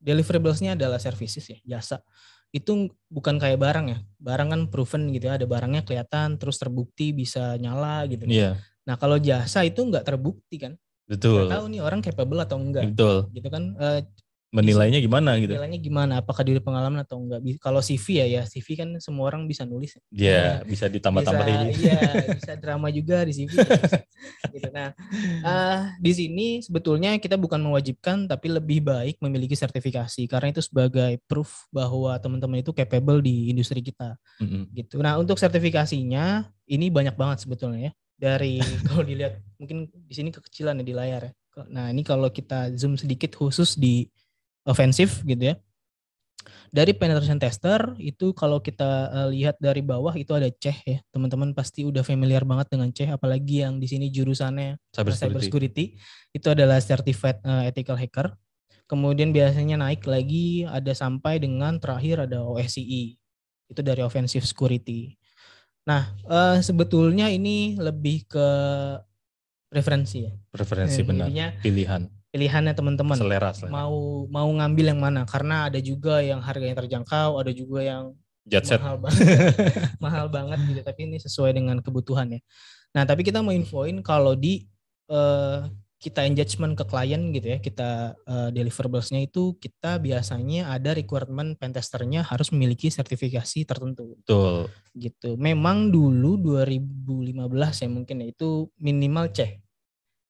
deliverables-nya adalah services ya, jasa. Itu bukan kayak barang ya. Barang kan proven gitu ya, ada barangnya kelihatan terus terbukti bisa nyala gitu. Iya. Yeah. Nah, kalau jasa itu nggak terbukti kan. Betul. Gak tahu nih orang capable atau enggak. Betul. Gitu kan. Uh, menilainya gimana gitu? Menilainya gimana? Apakah diri pengalaman atau enggak? Kalau CV ya ya CV kan semua orang bisa nulis. Ya yeah, bisa ditambah-tambah ini iya bisa drama juga di CV gitu nah uh, di sini sebetulnya kita bukan mewajibkan tapi lebih baik memiliki sertifikasi. Karena itu sebagai proof bahwa teman-teman itu capable di industri kita. Mm -hmm. gitu. Nah untuk sertifikasinya ini banyak banget sebetulnya ya. Dari kalau dilihat mungkin di sini kekecilan ya di layar ya. Nah ini kalau kita zoom sedikit khusus di ofensif gitu ya. Dari penetration tester itu kalau kita uh, lihat dari bawah itu ada C ya. Teman-teman pasti udah familiar banget dengan C apalagi yang di sini jurusannya cyber security. Cyber security itu adalah certified uh, ethical hacker. Kemudian biasanya naik lagi ada sampai dengan terakhir ada OSCE. Itu dari offensive security. Nah, uh, sebetulnya ini lebih ke preferensi ya. Preferensi benar. Pilihan pilihannya teman-teman. Selera, selera. Mau mau ngambil yang mana? Karena ada juga yang harganya terjangkau, ada juga yang Jet set. mahal banget, mahal banget gitu. Tapi ini sesuai dengan kebutuhan ya. Nah, tapi kita mau infoin kalau di uh, kita engagement ke klien gitu ya, kita uh, deliverables-nya itu kita biasanya ada requirement pentesternya harus memiliki sertifikasi tertentu. Betul. Gitu. Memang dulu 2015 ya mungkin ya itu minimal C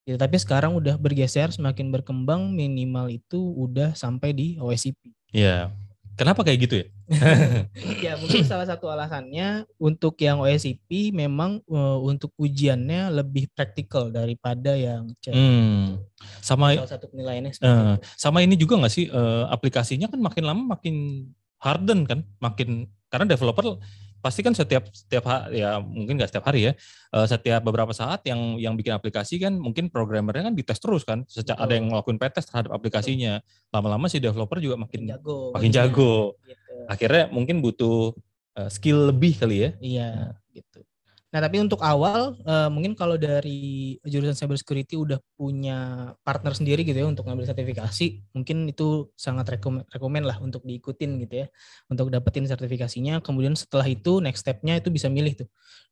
Gitu, tapi sekarang udah bergeser semakin berkembang minimal itu udah sampai di OSCP. Iya. Kenapa kayak gitu ya? ya mungkin salah satu alasannya untuk yang OSCP memang uh, untuk ujiannya lebih praktikal daripada yang C. Hmm. Sama salah satu penilaiannya. Uh, sama ini juga nggak sih uh, aplikasinya kan makin lama makin harden kan, makin karena developer pasti kan setiap setiap hari ya mungkin nggak setiap hari ya uh, setiap beberapa saat yang yang bikin aplikasi kan mungkin programmernya kan dites terus kan sejak ada yang ngelakuin pretest terhadap aplikasinya. Lama-lama si developer juga makin jago. makin jago. Gitu. akhirnya mungkin butuh uh, skill lebih kali ya. Iya nah. gitu Nah, tapi untuk awal uh, mungkin kalau dari jurusan cyber security udah punya partner sendiri gitu ya untuk ngambil sertifikasi, mungkin itu sangat rekom rekomen lah untuk diikutin gitu ya, untuk dapetin sertifikasinya. Kemudian setelah itu next stepnya itu bisa milih tuh,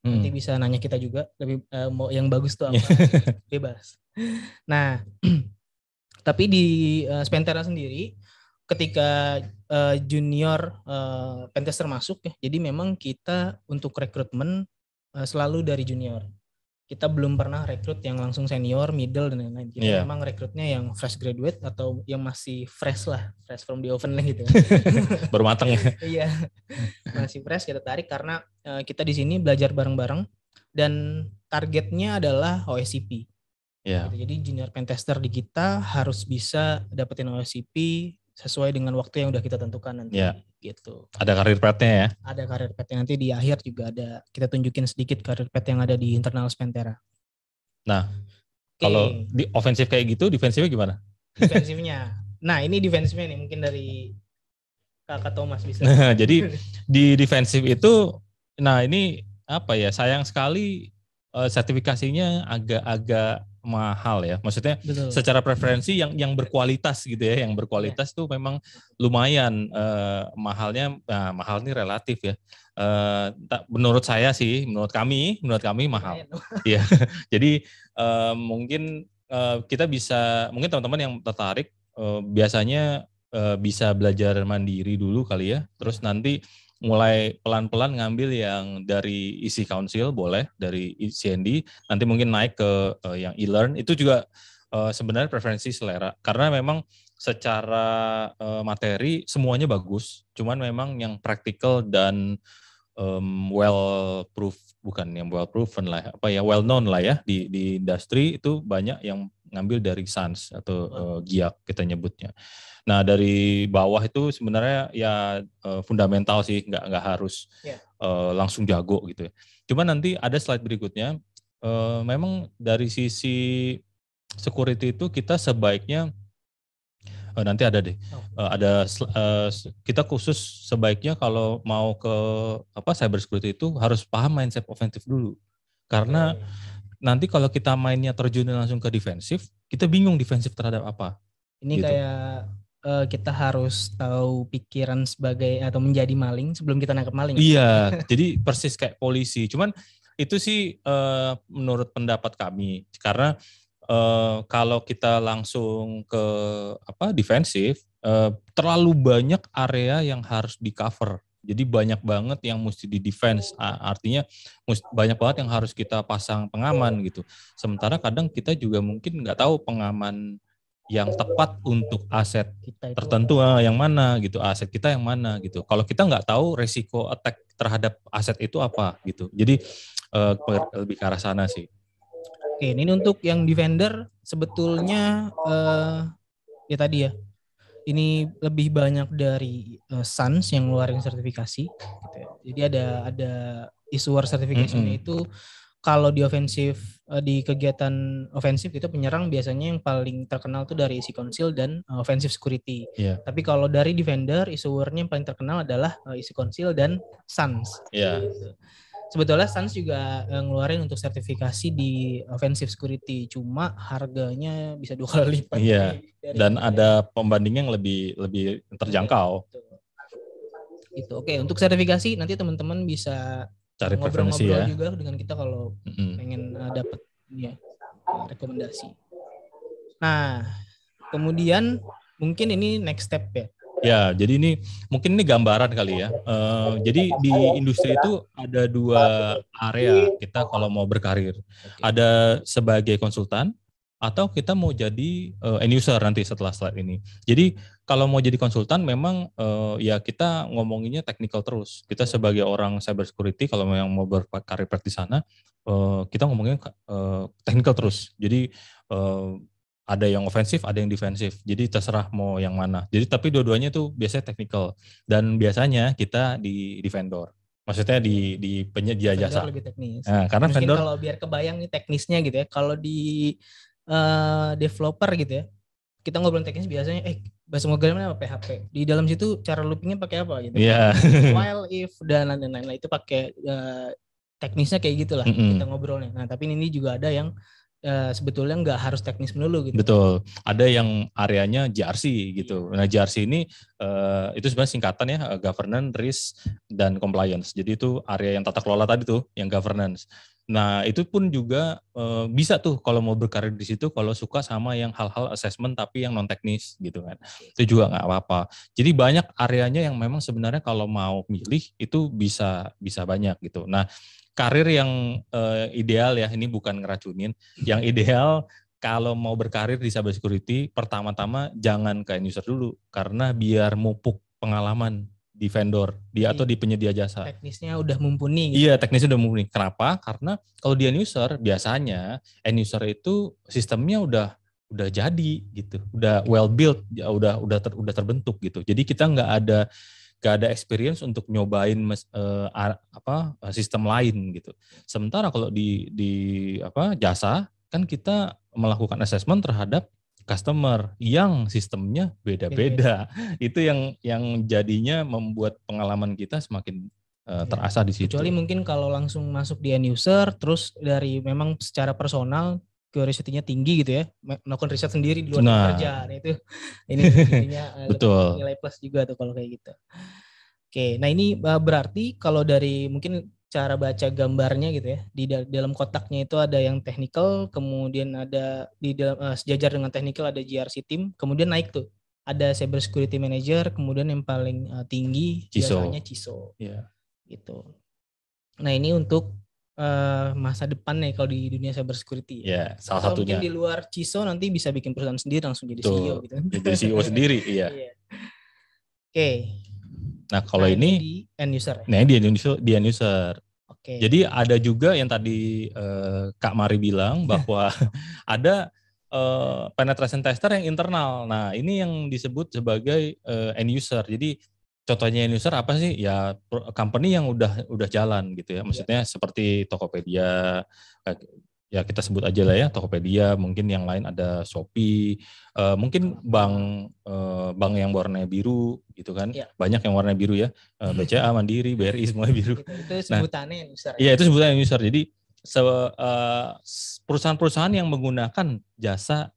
hmm. nanti bisa nanya kita juga lebih uh, mau yang bagus tuh apa, bebas. Nah, tapi di uh, Spentera sendiri ketika uh, junior uh, pentester masuk ya, jadi memang kita untuk rekrutmen selalu dari junior. Kita belum pernah rekrut yang langsung senior, middle dan lain-lain. Kita yeah. memang rekrutnya yang fresh graduate atau yang masih fresh lah, fresh from the oven lah gitu. Baru matang ya. Iya. masih fresh kita tarik karena uh, kita di sini belajar bareng-bareng dan targetnya adalah OSCP. Yeah. Gitu. Jadi junior pentester di kita harus bisa dapetin OSCP sesuai dengan waktu yang udah kita tentukan nanti ya. gitu. Ada karir petnya ya? Ada karir petnya nanti di akhir juga ada kita tunjukin sedikit karir pet yang ada di internal Spentera. Nah, okay. kalau di ofensif kayak gitu, defensifnya gimana? Defensifnya. nah, ini defensifnya nih mungkin dari Kakak Thomas bisa. Nah, jadi di defensif itu nah ini apa ya? Sayang sekali uh, sertifikasinya agak-agak mahal ya. Maksudnya Betul. secara preferensi yang yang berkualitas gitu ya, yang berkualitas yeah. tuh memang lumayan uh, mahalnya. Nah, mahal ini relatif ya. Uh, menurut saya sih, menurut kami, menurut kami mahal. Iya. Jadi uh, mungkin uh, kita bisa, mungkin teman-teman yang tertarik uh, biasanya uh, bisa belajar mandiri dulu kali ya. Terus nanti mulai pelan-pelan ngambil yang dari isi council boleh dari CND nanti mungkin naik ke uh, yang e-learn. Itu juga uh, sebenarnya preferensi selera. Karena memang secara uh, materi semuanya bagus. Cuman memang yang praktikal dan um, well proof bukan yang well proven lah apa ya well known lah ya di di industri itu banyak yang ngambil dari SANS atau uh, GIAC kita nyebutnya. Nah dari bawah itu sebenarnya ya uh, fundamental sih, nggak nggak harus yeah. Ya. uh, langsung jago gitu. ya. Cuma nanti ada slide berikutnya, uh, memang dari sisi security itu kita sebaiknya uh, nanti ada deh, uh, ada uh, kita khusus sebaiknya kalau mau ke apa cyber security itu harus paham mindset ofensif dulu, karena nanti kalau kita mainnya terjun langsung ke defensif, kita bingung defensif terhadap apa. Ini gitu. kayak uh, kita harus tahu pikiran sebagai atau menjadi maling sebelum kita nangkep maling. Iya, jadi persis kayak polisi. Cuman itu sih uh, menurut pendapat kami karena uh, kalau kita langsung ke apa defensif uh, terlalu banyak area yang harus di cover. Jadi banyak banget yang mesti di defense. Artinya banyak banget yang harus kita pasang pengaman gitu. Sementara kadang kita juga mungkin nggak tahu pengaman yang tepat untuk aset kita tertentu ah, yang mana gitu aset kita yang mana gitu kalau kita nggak tahu resiko attack terhadap aset itu apa gitu jadi uh, lebih ke arah sana sih oke ini untuk yang defender sebetulnya uh, ya tadi ya ini lebih banyak dari uh, Sans yang ngeluarin sertifikasi gitu ya. jadi ada ada issuer sertifikasinya mm -hmm. itu kalau di ofensif eh, di kegiatan ofensif itu penyerang biasanya yang paling terkenal tuh dari isi konsil dan uh, offensive security. Yeah. Tapi kalau dari defender issuernya yang paling terkenal adalah uh, isi konsil dan Sans. Yeah. Gitu. Sebetulnya Sans juga uh, ngeluarin untuk sertifikasi di offensive security, cuma harganya bisa dua kali lipat. Iya. Dan ada pembanding yang lebih lebih terjangkau. Itu oke untuk sertifikasi nanti teman-teman bisa cari preferensi ya. juga dengan kita kalau mm-hmm. pengen uh, dapat ya rekomendasi. Nah, kemudian mungkin ini next step ya. Ya, jadi ini mungkin ini gambaran kali ya. Uh, jadi di industri itu ada dua area kita kalau mau berkarir. Okay. Ada sebagai konsultan, atau kita mau jadi uh, end user nanti setelah slide ini. Jadi kalau mau jadi konsultan memang uh, ya kita ngomonginnya technical terus. Kita sebagai orang cyber security kalau yang mau berkarir di sana uh, kita ngomongin uh, technical terus. Jadi uh, ada yang ofensif, ada yang defensif. Jadi terserah mau yang mana. Jadi tapi dua-duanya itu biasanya technical dan biasanya kita di di vendor. Maksudnya di di penyedia vendor jasa. lebih teknis. Nah, karena Mungkin vendor kalau biar kebayang nih teknisnya gitu ya. Kalau di uh, developer gitu ya kita ngobrol teknis biasanya eh bahasa programnya apa PHP di dalam situ cara loopingnya pakai apa gitu yeah. while if dan lain-lain nah, itu pakai uh, teknisnya kayak gitulah mm -hmm. kita ngobrolnya nah tapi ini juga ada yang uh, sebetulnya nggak harus teknis melulu gitu. Betul. Ada yang areanya JRC gitu. Nah JRC ini uh, itu sebenarnya singkatan ya governance risk dan compliance. Jadi itu area yang tata kelola tadi tuh yang governance. Nah, itu pun juga e, bisa tuh kalau mau berkarir di situ kalau suka sama yang hal-hal assessment tapi yang non teknis gitu kan. Itu juga nggak apa-apa. Jadi banyak areanya yang memang sebenarnya kalau mau milih itu bisa bisa banyak gitu. Nah, karir yang e, ideal ya ini bukan ngeracunin. Yang ideal kalau mau berkarir di cyber security pertama-tama jangan ke user dulu karena biar mupuk pengalaman di vendor di atau di penyedia jasa. Teknisnya udah mumpuni. Gitu. Iya, teknisnya udah mumpuni. Kenapa? Karena kalau di end user biasanya end user itu sistemnya udah udah jadi gitu, udah well built, ya udah udah ter, udah terbentuk gitu. Jadi kita nggak ada nggak ada experience untuk nyobain mes, uh, apa sistem lain gitu. Sementara kalau di di apa jasa kan kita melakukan assessment terhadap customer yang sistemnya beda-beda. Itu yang yang jadinya membuat pengalaman kita semakin uh, terasa di situ. Kecuali mungkin kalau langsung masuk di end user terus dari memang secara personal curiosity-nya tinggi gitu ya, melakukan riset sendiri di luar Nah. kerja. Nah itu ini eh, Betul. nilai plus juga tuh kalau kayak gitu. Oke, nah ini eh, berarti kalau dari mungkin cara baca gambarnya gitu ya, di da- dalam kotaknya itu ada yang technical, kemudian ada di dalam eh, sejajar dengan technical ada GRC team, kemudian naik tuh ada cyber security manager, kemudian yang paling eh, tinggi CISO. biasanya CISO Iya. gitu. Nah ini untuk eh, masa depan nih kalau di dunia cyber security. Ya, salah Atau satunya. mungkin di luar CISO nanti bisa bikin perusahaan sendiri langsung jadi Betul. CEO gitu. Jadi CEO sendiri, iya. Iya. Oke. Nah, kalau Nah, ini, di end user. ya? nah di end user, di end user. Oke. Jadi ada juga yang tadi eh, Kak Mari bilang bahwa ada eh, penetration tester yang internal. Nah, ini yang disebut sebagai eh, end user. Jadi contohnya end user apa sih? Ya company yang udah udah jalan gitu ya. Maksudnya seperti Tokopedia ya kita sebut aja lah ya Tokopedia, mungkin yang lain ada Shopee, eh, mungkin bank eh, bank yang warna biru gitu kan. Iya. Banyak yang warna biru ya. Eh, BCA, Mandiri, BRI semuanya biru. Gitu. Itu sebutannya end user. ya? Iya itu sebutan end user. Jadi se- perusahaan-perusahaan yang menggunakan jasa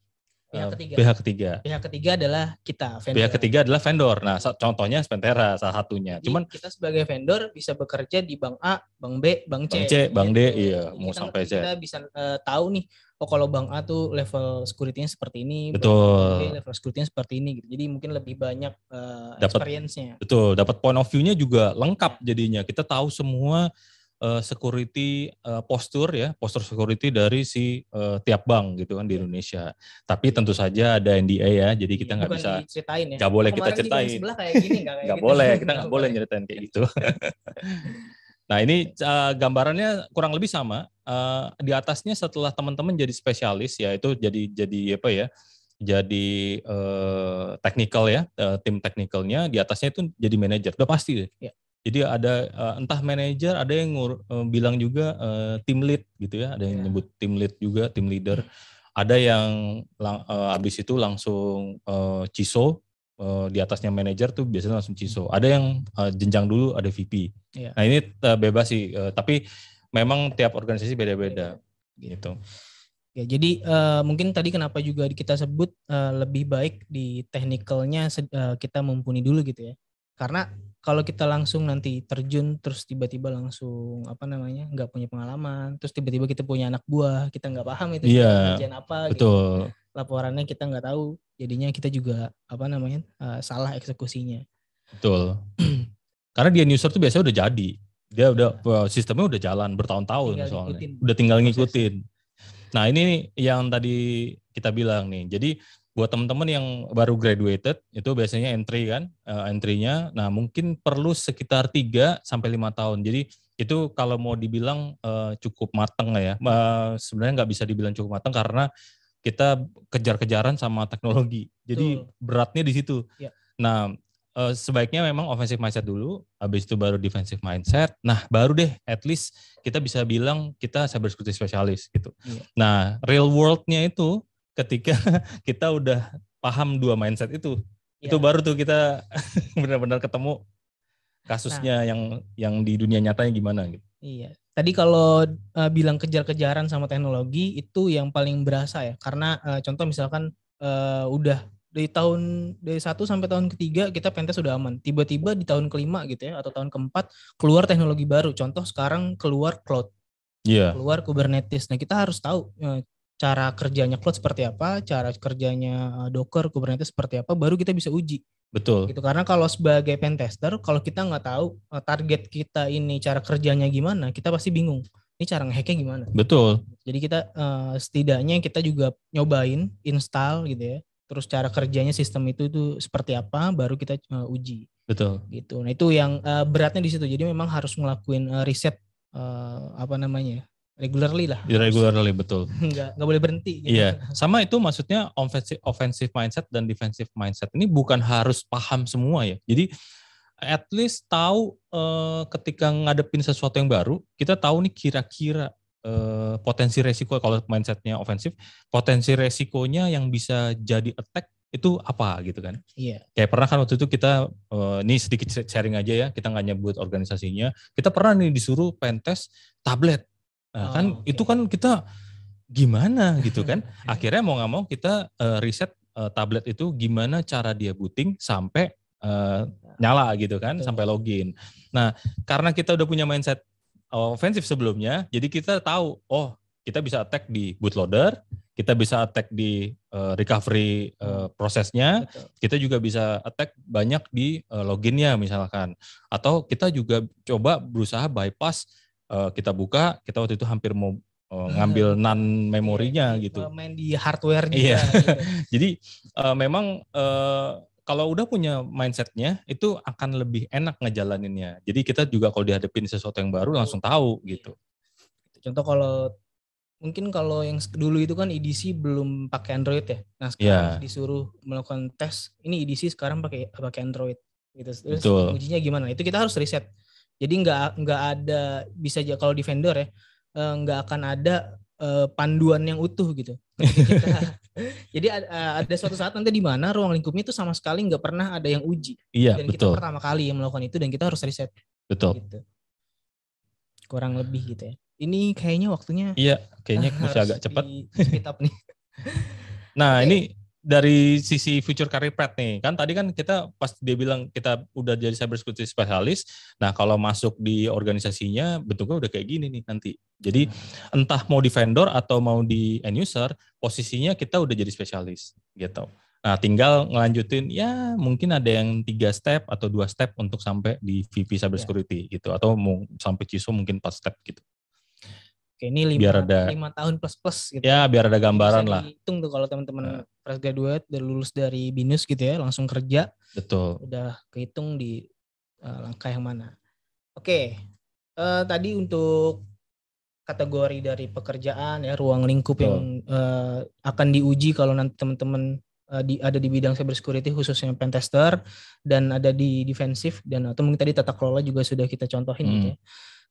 Pihak ketiga. pihak ketiga. Pihak ketiga adalah kita vendor. Pihak ketiga adalah vendor. Nah, contohnya Spentera salah satunya. Jadi Cuman kita sebagai vendor bisa bekerja di bank A, bank B, bank C. Bank C, bank D, gitu. iya, Jadi mau kita, sampai Z. Kita bisa eh, tahu nih, oh kalau bank A tuh level security-nya seperti ini, bank Betul. B level security-nya seperti ini gitu. Jadi mungkin lebih banyak Dapat- experience-nya. betul dapat point of view-nya juga lengkap jadinya. Kita tahu semua eh, security eh, postur ya, postur security dari si eh, tiap bank gitu kan di Indonesia. Tapi tentu saja ada NDA ya, jadi kita nggak bisa diceritain ya. nggak boleh kita Kemarin bank ceritain. kayak gini kayak nggak gitu. boleh kita nggak boleh nyeritain kayak gitu nah ini uh, gambarannya kurang lebih sama Uh, di atasnya setelah teman-teman jadi spesialis ya itu jadi jadi apa ya jadi uh, technical ya uh, tim technicalnya di atasnya itu jadi manajer udah pasti deh. Ya. Jadi ada uh, entah manajer ada yang ngur, uh, bilang juga uh, tim lead gitu ya ada yang Ya. nyebut tim lead juga tim leader ada yang lang, uh, habis itu langsung uh, CISO eh, di atasnya manajer tuh biasanya langsung CISO. Ada yang eh, jenjang dulu ada VP. Iya. Nah ini eh, bebas sih, eh, tapi memang tiap organisasi beda-beda gitu. Ya, jadi eh, mungkin tadi kenapa juga kita sebut eh, lebih baik di technicalnya sed- eh, kita mumpuni dulu gitu ya. Karena kalau kita langsung nanti terjun terus tiba-tiba langsung apa namanya nggak punya pengalaman, terus tiba-tiba kita punya anak buah kita nggak paham itu Iya, kerjaan apa, gitu. Laporannya kita nggak tahu, jadinya kita juga apa namanya eh, salah eksekusinya. betul. Karena dia user tuh biasanya udah jadi. Dia udah eh, sistemnya udah jalan bertahun-tahun soalnya. ngikutin Udah tinggal ngikutin. Nah, ini yang tadi kita bilang nih. Jadi buat teman-teman yang baru graduated itu biasanya entry kan, eh, entry-nya nah mungkin perlu sekitar 3 sampai 5 tahun. Jadi itu kalau mau dibilang eh, cukup mateng lah ya. Eh, sebenarnya nggak bisa dibilang cukup mateng karena kita kejar-kejaran sama teknologi. Jadi Betul. beratnya di situ. Ya. Nah, eh, sebaiknya memang offensive mindset dulu, habis itu baru defensive mindset. Nah, baru deh at least kita bisa bilang kita cyber security specialist gitu. Iya. Nah, real world-nya itu ketika kita udah paham dua mindset itu, itu Ya. baru tuh kita benar-benar ketemu kasusnya yang yang di dunia nyatanya gimana gitu. Iya. Tadi kalau eh, bilang kejar-kejaran sama teknologi itu yang paling berasa ya. Karena eh, contoh misalkan eh, udah dari tahun dari satu sampai tahun ketiga kita pentas sudah aman. Tiba-tiba di tahun kelima gitu ya atau tahun keempat keluar teknologi baru. Contoh sekarang keluar cloud, Iya, keluar Kubernetes. Nah kita harus tahu cara kerjanya cloud seperti apa, cara kerjanya eh, Docker, Kubernetes seperti apa, baru kita bisa uji betul. gitu karena kalau sebagai pentester kalau kita nggak tahu eh, target kita ini cara kerjanya gimana kita pasti bingung ini cara ngehacknya gimana Betul. jadi kita eh, setidaknya kita juga nyobain install gitu ya terus cara kerjanya sistem itu itu seperti apa baru kita eh, uji Betul. gitu nah itu yang eh, beratnya di situ jadi memang harus ngelakuin eh, riset eh, apa namanya ya, regularly lah Irregularly betul. nggak nggak boleh berhenti gitu. Iya, sama itu maksudnya offensive offensive mindset dan defensive mindset ini bukan harus paham semua ya. Jadi at least tahu eh, ketika ngadepin sesuatu yang baru, kita tahu nih kira-kira eh, potensi resiko kalau mindsetnya ofensif, potensi resikonya yang bisa jadi attack itu apa gitu kan? iya Kayak pernah kan waktu itu kita eh, ini sedikit sharing aja ya, kita nggak nyebut organisasinya. Kita pernah nih disuruh pentes tablet. Nah, kan Oh, oke. itu kan kita gimana gitu kan. Akhirnya mau nggak mau kita uh, riset uh, tablet itu gimana cara dia booting sampai uh, nyala gitu kan, Betul. sampai login. Nah, karena kita udah punya mindset ofensif sebelumnya, jadi kita tahu, oh kita bisa attack di bootloader, kita bisa attack di uh, recovery uh, prosesnya, Betul. kita juga bisa attack banyak di uh, loginnya misalkan, atau kita juga coba berusaha bypass uh, kita buka, kita waktu itu hampir mau uh, ngambil non memorinya iya, gitu. Main di hardware juga. Iya. Gitu. Jadi uh, memang uh, kalau udah punya mindsetnya itu akan lebih enak ngejalaninnya. Jadi kita juga kalau dihadapin sesuatu yang baru langsung tahu gitu. Contoh kalau mungkin kalau yang dulu itu kan EDC belum pakai Android ya. Nah sekarang yeah. disuruh melakukan tes, ini EDC sekarang pakai pakai Android gitu. Terus Betul. ujinya gimana? Itu kita harus riset. Jadi nggak nggak ada bisa aja kalau di vendor ya eh, nggak akan ada uh, panduan yang utuh gitu. Kita, jadi ada, ada suatu saat nanti di mana ruang lingkupnya itu sama sekali nggak pernah ada yang uji. Iya, dan betul. kita pertama kali yang melakukan itu dan kita harus riset. Betul. Gitu. Kurang lebih gitu ya. Ini kayaknya waktunya Iya, kayaknya masih agak cepat. Speed up nih. nah, okay. ini dari sisi future career path nih, kan tadi kan kita pas dia bilang kita udah jadi cyber security spesialis, nah kalau masuk di organisasinya bentuknya udah kayak gini nih nanti. Jadi hmm. entah mau di vendor atau mau di end user, posisinya kita udah jadi spesialis gitu. Nah tinggal ngelanjutin ya mungkin ada yang tiga step atau dua step untuk sampai di VP cyber ya. security yeah. gitu, atau mau sampai CISO mungkin empat step gitu. Oke, ini lima, biar ada, lima tahun plus plus gitu. Ya, biar ada gambaran lah. Hitung tuh kalau teman-teman nah. fresh graduate udah lulus dari binus gitu ya, langsung kerja. Betul. Udah kehitung di uh, langkah yang mana. Oke, uh, tadi untuk kategori dari pekerjaan ya, ruang lingkup Betul. yang uh, akan diuji kalau nanti teman-teman uh, di, ada di bidang cyber security khususnya pentester dan ada di defensif dan atau mungkin tadi tata kelola juga sudah kita contohin gitu hmm. gitu ya.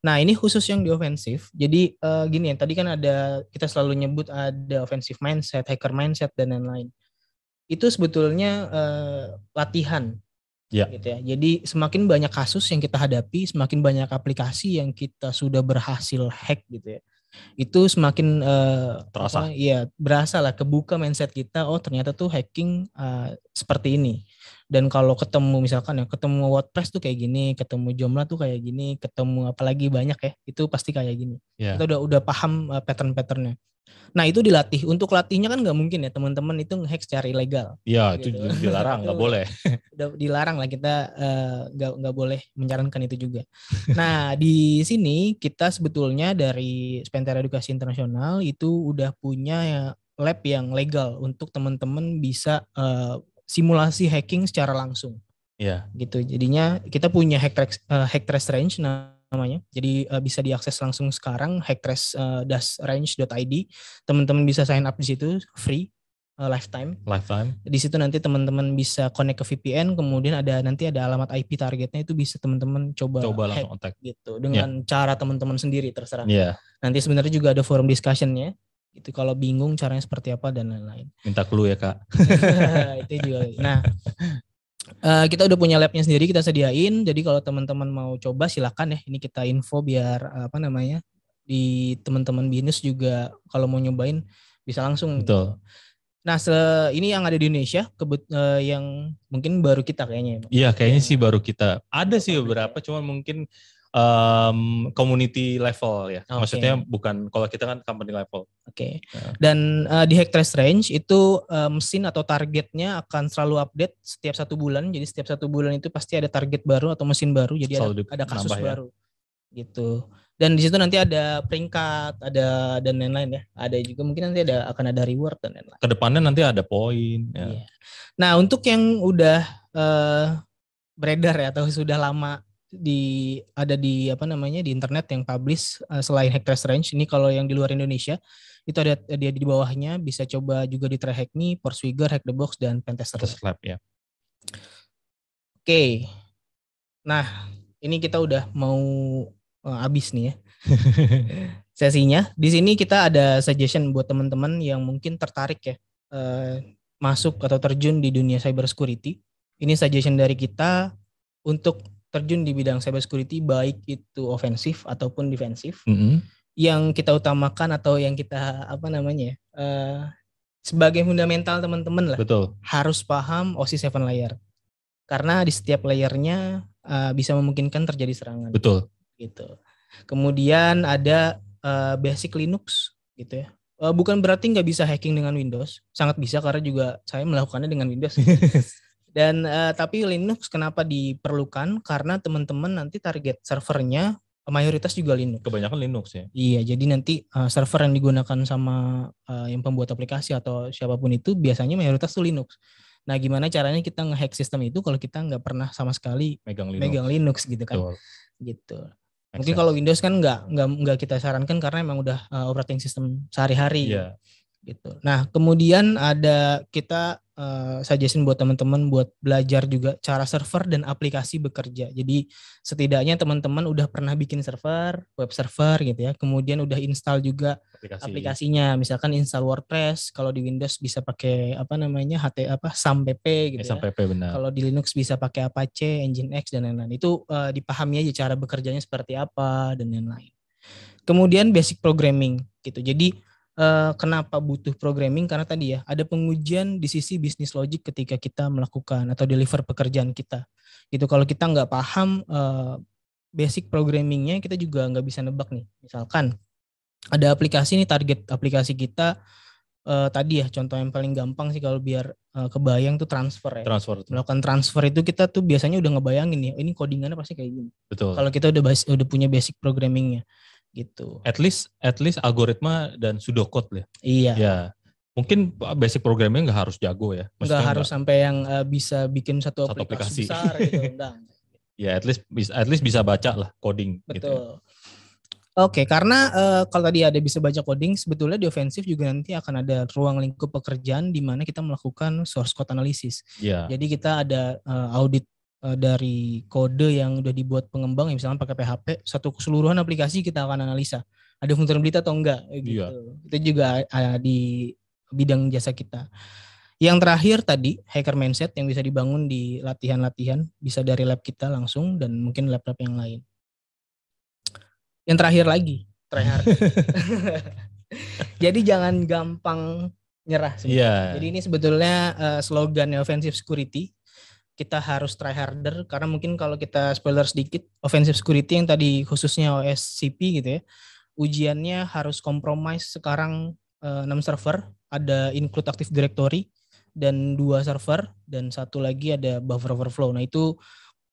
Nah ini khusus yang di ofensif. Jadi uh, gini ya, tadi kan ada kita selalu nyebut ada offensive mindset, hacker mindset dan lain-lain. Itu sebetulnya uh, latihan, ya. gitu ya. Jadi semakin banyak kasus yang kita hadapi, semakin banyak aplikasi yang kita sudah berhasil hack gitu ya. Itu semakin uh, terasa. Iya berasa lah kebuka mindset kita. Oh ternyata tuh hacking uh, seperti ini dan kalau ketemu misalkan ya ketemu WordPress tuh kayak gini ketemu Joomla tuh kayak gini ketemu apalagi banyak ya itu pasti kayak gini. Yeah. kita udah udah paham uh, pattern-patternnya. Nah itu dilatih. Untuk latihnya kan nggak mungkin ya teman-teman itu ngehack secara ilegal. Iya gitu. itu dilarang nggak boleh. Udah dilarang lah kita eh, nggak uh, nggak boleh menyarankan itu juga. Nah di sini kita sebetulnya dari Spenter Edukasi Internasional itu udah punya ya lab yang legal untuk teman-teman bisa uh, simulasi hacking secara langsung. Iya. Yeah. Gitu. Jadinya kita punya hack trace, uh, hack trace range namanya. Jadi uh, bisa diakses langsung sekarang hacktrace uh, range.id. Teman-teman bisa sign up di situ free uh, lifetime. Lifetime. Di situ nanti teman-teman bisa connect ke VPN, kemudian ada nanti ada alamat IP targetnya itu bisa teman-teman coba, coba langsung attack gitu dengan yeah. cara teman-teman sendiri terserah. Yeah. Nanti sebenarnya juga ada forum discussionnya itu kalau bingung caranya seperti apa dan lain-lain. Minta clue ya kak. itu juga. Nah uh, kita udah punya labnya sendiri kita sediain. Jadi kalau teman-teman mau coba silakan ya. Ini kita info biar apa namanya di teman-teman binus juga kalau mau nyobain bisa langsung. Betul. Nah, se ini yang ada di Indonesia, kebut uh, yang mungkin baru kita kayaknya. Iya, kayaknya sih baru kita. Ada sih beberapa, cuma mungkin um, community level ya. Okay. Maksudnya bukan kalau kita kan company level. Oke. Okay. Ya. Dan uh, di Hacktrace Range itu uh, mesin atau targetnya akan selalu update setiap satu bulan. Jadi setiap satu bulan itu pasti ada target baru atau mesin baru. Jadi ada, ada kasus ya. baru. Gitu. Dan di situ nanti ada peringkat, ada dan lain-lain ya. Ada juga mungkin nanti ada akan ada reward dan lain-lain. Ke depannya nanti ada poin. Ya. Iya. Nah untuk yang udah uh, beredar ya atau sudah lama di ada di apa namanya di internet yang publish uh, selain Hacktrace Range ini kalau yang di luar Indonesia itu ada dia di bawahnya bisa coba juga di try hack me, Forswigger, Hack the Box dan Pentester Lab ya. Oke. Okay. Nah, ini kita udah mau uh, habis nih ya. Sesinya. Di sini kita ada suggestion buat teman-teman yang mungkin tertarik ya uh, masuk atau terjun di dunia cyber security. Ini suggestion dari kita untuk terjun di bidang cyber security baik itu ofensif ataupun defensif. Mm -hmm. yang kita utamakan atau yang kita apa namanya uh, sebagai fundamental teman-teman lah. Betul. Harus paham OSI 7 layer. Karena di setiap layernya uh, bisa memungkinkan terjadi serangan. Betul. Gitu. Kemudian ada uh, basic Linux gitu ya. Uh, bukan berarti nggak bisa hacking dengan Windows, sangat bisa karena juga saya melakukannya dengan Windows. Dan uh, tapi Linux kenapa diperlukan? Karena teman-teman nanti target servernya mayoritas juga Linux. Kebanyakan Linux ya. Iya, jadi nanti uh, server yang digunakan sama uh, yang pembuat aplikasi atau siapa pun itu biasanya mayoritas tuh Linux. Nah, gimana caranya kita ngehack sistem itu kalau kita nggak pernah sama sekali megang Linux, megang Linux gitu kan? Betul. Gitu. Mungkin kalau Windows kan nggak nggak nggak kita sarankan karena emang udah uh, operating system sehari-hari. Iya. Gitu. Nah, kemudian ada kita uh, suggestion buat teman-teman buat belajar juga cara server dan aplikasi bekerja. Jadi setidaknya teman-teman udah pernah bikin server, web server gitu ya. Kemudian udah install juga Aplikasi. aplikasinya. Misalkan install WordPress, kalau di Windows bisa pakai apa namanya HT apa SAMPP gitu ya. SAMPP benar. Kalau di Linux bisa pakai Apache, Nginx dan lain-lain. Itu uh, dipahami aja cara bekerjanya seperti apa dan lain-lain. Kemudian basic programming gitu. Jadi uh, kenapa butuh programming karena tadi ya ada pengujian di sisi bisnis logic ketika kita melakukan atau deliver pekerjaan kita gitu kalau kita nggak paham uh, basic programmingnya kita juga nggak bisa nebak nih misalkan ada aplikasi nih target aplikasi kita uh, tadi ya contoh yang paling gampang sih kalau biar uh, kebayang tuh transfer ya. Transfer. Melakukan transfer itu kita tuh biasanya udah ngebayangin ya ini codingannya pasti kayak gini. Betul. Kalau kita udah udah punya basic programmingnya gitu. At least at least algoritma dan pseudocode lah. Iya. Ya. Mungkin basic programming nggak harus jago ya. Nggak harus sampai yang uh, bisa bikin satu, satu aplikasi, aplikasi besar gitu, enggak. ya, at least at least bisa baca lah coding gitu. Betul. gitu. Oke, okay, karena uh, kalau tadi ada bisa baca coding, sebetulnya di ofensif juga nanti akan ada ruang lingkup pekerjaan di mana kita melakukan source code analysis. Yeah. Jadi kita ada uh, audit dari kode yang udah dibuat pengembang yang misalnya pakai PHP satu keseluruhan aplikasi kita akan analisa ada vulnerability atau enggak gitu. Iya. Itu juga uh, di bidang jasa kita. Yang terakhir tadi hacker mindset yang bisa dibangun di latihan-latihan bisa dari lab kita langsung dan mungkin lab-lab yang lain. Yang terakhir lagi tryhard. Jadi jangan gampang nyerah. Yeah. Jadi ini sebetulnya uh, slogannya offensive security kita harus try harder karena mungkin kalau kita spoiler sedikit offensive security yang tadi khususnya OSCP gitu ya ujiannya harus compromise sekarang eh, 6 server ada include active directory dan dua server dan satu lagi ada buffer overflow. Nah itu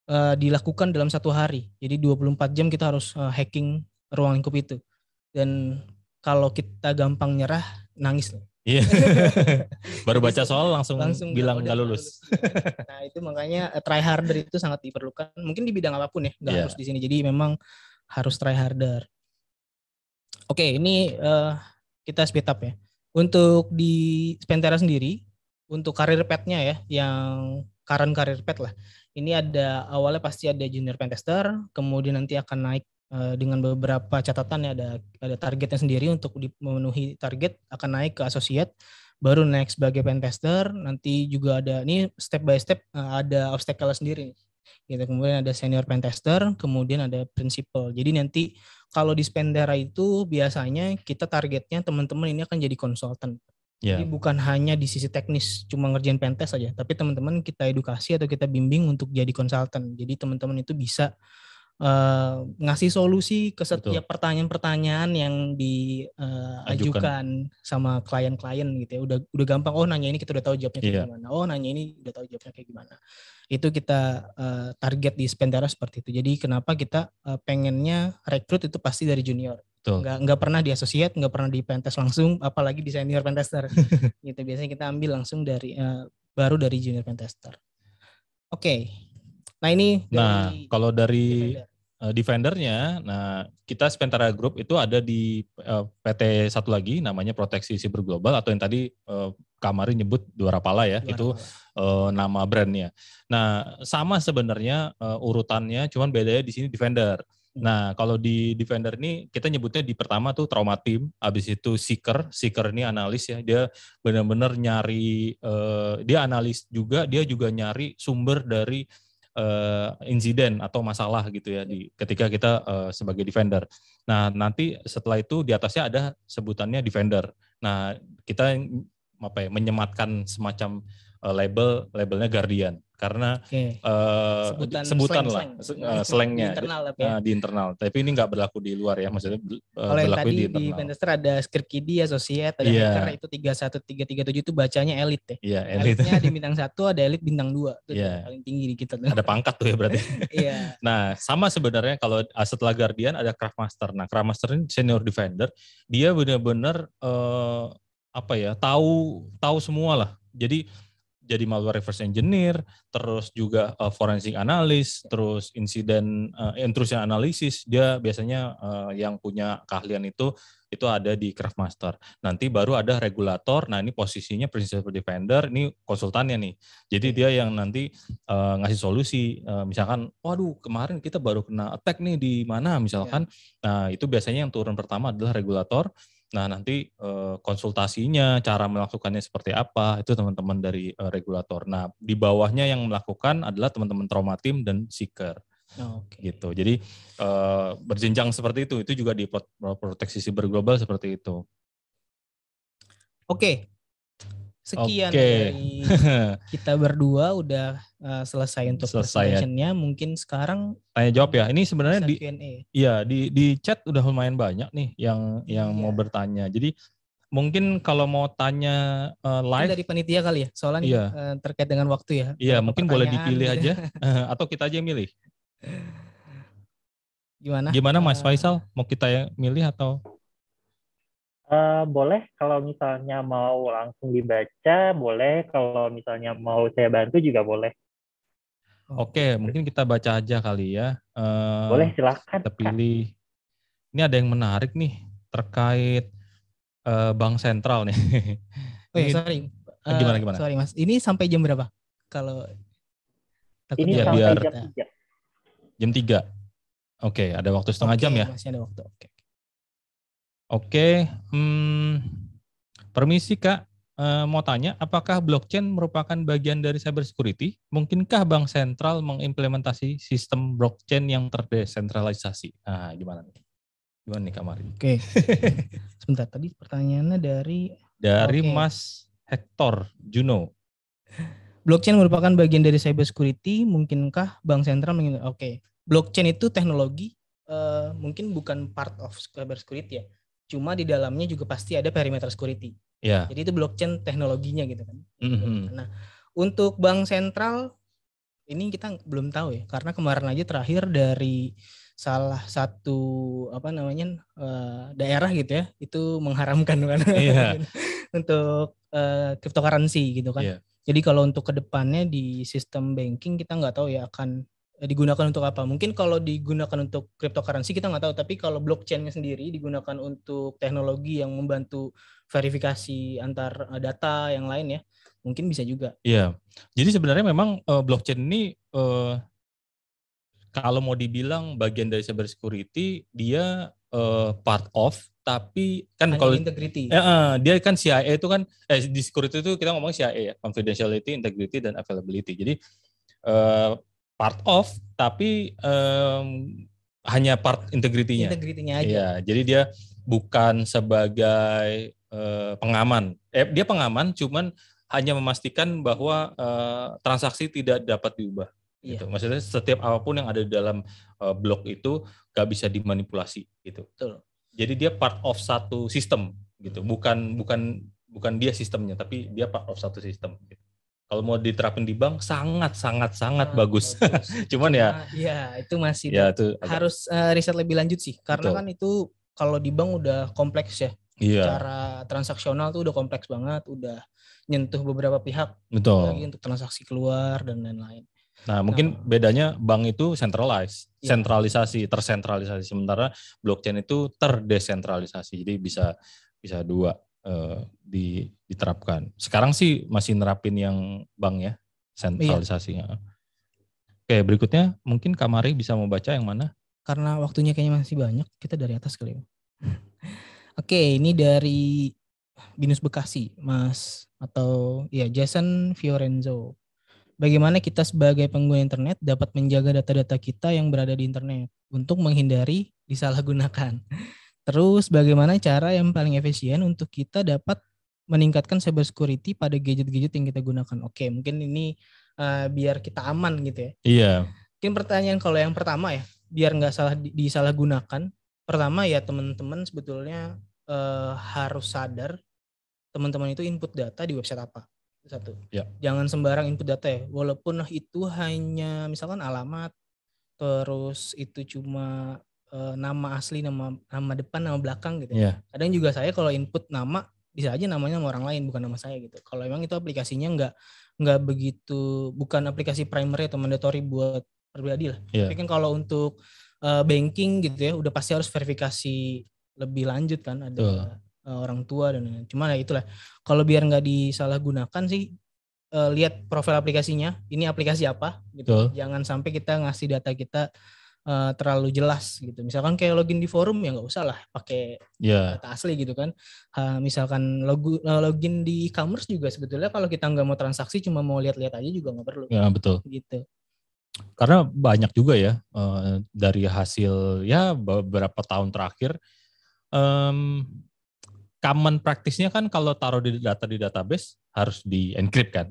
uh, dilakukan dalam satu hari. Jadi 24 jam kita harus uh, hacking ruang lingkup itu. Dan kalau kita gampang nyerah nangis Iya. Baru baca soal langsung, langsung bilang nggak lulus. nah itu makanya uh, try harder itu sangat diperlukan. Mungkin di bidang apa pun ya, nggak yeah. harus di sini. Jadi memang harus try harder. Oke, ini uh, kita speed up ya. Untuk di Spentera sendiri, untuk karir petnya ya, yang current karir pet lah. Ini ada awalnya pasti ada junior pentester, kemudian nanti akan naik Eh, dengan beberapa catatan ya ada ada targetnya sendiri untuk memenuhi target akan naik ke associate baru naik sebagai pen tester nanti juga ada ini step by step eh, ada obstacle sendiri gitu kemudian ada senior pen tester kemudian ada principal jadi nanti kalau di Spendera itu biasanya kita targetnya teman-teman ini akan jadi konsultan Yeah. Jadi bukan hanya di sisi teknis cuma ngerjain pentest saja, tapi teman-teman kita edukasi atau kita bimbing untuk jadi konsultan. Jadi teman-teman itu bisa uh, ngasih solusi ke setiap pertanyaan-pertanyaan yang diajukan uh, sama klien-klien gitu ya. Udah udah gampang. Oh nanya ini kita udah tahu jawabnya kayak yeah. gimana. Oh nanya ini udah tahu jawabnya kayak gimana. Itu kita uh, target di Spendera seperti itu. Jadi kenapa kita uh, pengennya rekrut itu pasti dari junior. Betul. Nggak nggak pernah di associate, nggak pernah di pentest langsung, apalagi di senior pentester. gitu biasanya kita ambil langsung dari uh, baru dari junior pentester. Oke. Okay. Nah ini dari Nah, kalau dari Defender. Uh, Defendernya, nah kita Spentara Group itu ada di uh, PT satu lagi namanya Proteksi Siber Global atau yang tadi uh, Kamari nyebut Dua Rapala ya, Dua itu Uh, nama brandnya. Nah sama sebenarnya uh, urutannya, cuman bedanya di sini Defender. Nah, kalau di Defender ini kita nyebutnya di pertama tuh trauma team, habis itu seeker, seeker ini analis ya, dia benar-benar nyari, uh, dia analis juga, dia juga nyari sumber dari uh, insiden atau masalah gitu ya di ketika kita uh, sebagai defender. Nah, nanti setelah itu di atasnya ada sebutannya defender. Nah, kita apa ya menyematkan semacam uh, label labelnya guardian karena okay. uh, sebutan, sebutan slang, lah slang. Uh, slangnya di internal, ya. uh, di internal. Tapi ini nggak berlaku di luar ya, maksudnya uh, Kalau berlaku tadi di internal. di Pentester ada key associate, ada yeah. hacker itu tiga satu tiga tiga tujuh itu bacanya elit ya. Iya, yeah, elit. Elitnya di bintang satu, ada elit bintang dua, itu yeah. paling tinggi di kita. Ada pangkat tuh ya berarti. Iya. yeah. Nah, sama sebenarnya kalau setelah Guardian ada Craftmaster. Nah, Craftmaster ini senior defender, dia benar-benar uh, apa ya tahu tahu semua lah. Jadi jadi malware reverse engineer, terus juga uh, forensic analyst, terus insiden uh, intrusion analysis, dia biasanya uh, yang punya keahlian itu itu ada di Craftmaster. Nanti baru ada regulator. Nah, ini posisinya principal defender, ini konsultannya nih. Jadi dia yang nanti uh, ngasih solusi. Uh, misalkan, waduh, kemarin kita baru kena attack nih di mana misalkan. Ya. Nah, itu biasanya yang turun pertama adalah regulator. Nah, nanti uh, konsultasinya, cara melakukannya seperti apa, itu teman-teman dari uh, regulator. Nah, di bawahnya yang melakukan adalah teman-teman trauma team dan seeker. Oh, okay. gitu. Jadi uh, berjenjang seperti itu. Itu juga di proteksi siber global seperti itu. Oke, okay. Sekian okay. dari kita berdua udah uh, selesai untuk selesai presentationnya. Mungkin sekarang tanya jawab ya. Ini sebenarnya di Iya, di di chat udah lumayan banyak nih yang yang iya. mau bertanya. Jadi mungkin kalau mau tanya uh, live dari panitia kali ya. Soalnya iya. uh, terkait dengan waktu ya. Iya, mungkin boleh dipilih gitu. aja atau kita aja yang milih. Gimana? Gimana Mas uh, Faisal? Mau kita yang milih atau Uh, boleh kalau misalnya mau langsung dibaca, boleh kalau misalnya mau saya bantu juga boleh. Oke, mungkin kita baca aja kali ya. Uh, boleh silahkan. Kita pilih. Ini ada yang menarik nih terkait uh, bank sentral nih. Oh ya, sorry. Uh, gimana gimana? Sorry mas, ini sampai jam berapa? Kalau ini ya, sampai biar jam 3. Jam 3. Oke, ada waktu setengah okay, jam ya? Masih ada waktu. Oke. Oke, hmm, permisi Kak, e, mau tanya, apakah blockchain merupakan bagian dari cybersecurity? Mungkinkah bank sentral mengimplementasi sistem blockchain yang terdesentralisasi? Nah, gimana nih? Gimana nih Kamari? Oke, sebentar tadi pertanyaannya dari dari okay. Mas Hector Juno. Blockchain merupakan bagian dari cybersecurity, mungkinkah bank sentral Oke, okay. blockchain itu teknologi, uh, mungkin bukan part of cybersecurity ya cuma di dalamnya juga pasti ada perimeter security. Yeah. Jadi itu blockchain teknologinya gitu kan. Mm-hmm. Nah, untuk bank sentral ini kita belum tahu ya, karena kemarin aja terakhir dari salah satu apa namanya uh, daerah gitu ya, itu mengharamkan kan yeah. untuk uh, cryptocurrency gitu kan. Yeah. Jadi kalau untuk ke depannya di sistem banking kita nggak tahu ya akan Eh, digunakan untuk apa? Mungkin kalau digunakan untuk cryptocurrency kita nggak tahu, tapi kalau blockchainnya sendiri digunakan untuk teknologi yang membantu verifikasi antar eh, data yang lain ya, mungkin bisa juga. Iya. Jadi sebenarnya memang uh, blockchain ini uh, kalau mau dibilang bagian dari cybersecurity, dia uh, part of tapi kan Hanya kalau integrity. Eh, uh, dia kan CIA itu kan eh di security itu kita ngomong CIA ya, confidentiality, integrity dan availability. Jadi uh, part of tapi um, hanya part integritinya. Integritinya aja. Iya, jadi dia bukan sebagai uh, pengaman. Eh dia pengaman cuman hanya memastikan bahwa uh, transaksi tidak dapat diubah. Iya. Gitu. Maksudnya setiap apa pun yang ada di dalam uh, blok itu gak bisa dimanipulasi gitu. Betul. Jadi dia part of satu sistem gitu. Bukan bukan bukan dia sistemnya tapi dia part of satu sistem gitu kalau mau diterapin di bank sangat sangat sangat bagus. bagus. Cuman ya ya itu masih ya, itu harus uh, riset lebih lanjut sih karena Betul. kan itu kalau di bank udah kompleks ya. Iya. Cara transaksional tuh udah kompleks banget, udah nyentuh beberapa pihak Betul. lagi untuk transaksi keluar dan lain-lain. Nah, mungkin nah, bedanya bank itu centralized, ya. sentralisasi, tersentralisasi sementara blockchain itu terdesentralisasi. Jadi bisa bisa dua uh, di, diterapkan. Sekarang sih masih nerapin yang bank ya, sentralisasinya. Iya. Oke, berikutnya mungkin Kamari bisa mau baca yang mana? Karena waktunya kayaknya masih banyak, kita dari atas kali. Ya. Oke, ini dari Binus Bekasi, Mas atau ya Jason Fiorenzo. bagaimana kita sebagai pengguna internet dapat menjaga data-data kita yang berada di internet untuk menghindari disalahgunakan. Terus bagaimana cara yang paling efisien untuk kita dapat meningkatkan cyber security pada gadget-gadget yang kita gunakan. Oke, mungkin ini uh, biar kita aman gitu ya. Iya. Mungkin pertanyaan kalau yang pertama ya, biar nggak salah disalahgunakan. Pertama ya teman-teman sebetulnya uh, harus sadar teman-teman itu input data di website apa satu. Ya. Jangan sembarang input data ya. Walaupun itu hanya misalkan alamat, terus itu cuma uh, nama asli, nama nama depan, nama belakang gitu. Ya. Kadang juga saya kalau input nama bisa aja namanya sama orang lain bukan nama saya gitu. Kalau emang itu aplikasinya nggak nggak begitu bukan aplikasi primary atau mandatory buat pribadi lah. Ya. Tapi kan kalau untuk uh, banking gitu ya udah pasti harus verifikasi lebih lanjut kan ada Tuh uh, orang tua dan lain-lain. Cuma ya itulah. Kalau biar nggak disalahgunakan sih uh, lihat profil aplikasinya. Ini aplikasi apa gitu. Betul. Jangan sampai kita ngasih data kita uh, terlalu jelas gitu. Misalkan kayak login di forum ya nggak usah lah pakai yeah. data asli gitu kan. Uh, misalkan log login di e-commerce juga sebetulnya kalau kita nggak mau transaksi cuma mau lihat-lihat aja juga nggak perlu. Ya betul. Gitu. Karena banyak juga ya uh, dari hasil ya beberapa tahun terakhir um, common praktisnya kan kalau taruh di data di database harus di encrypt kan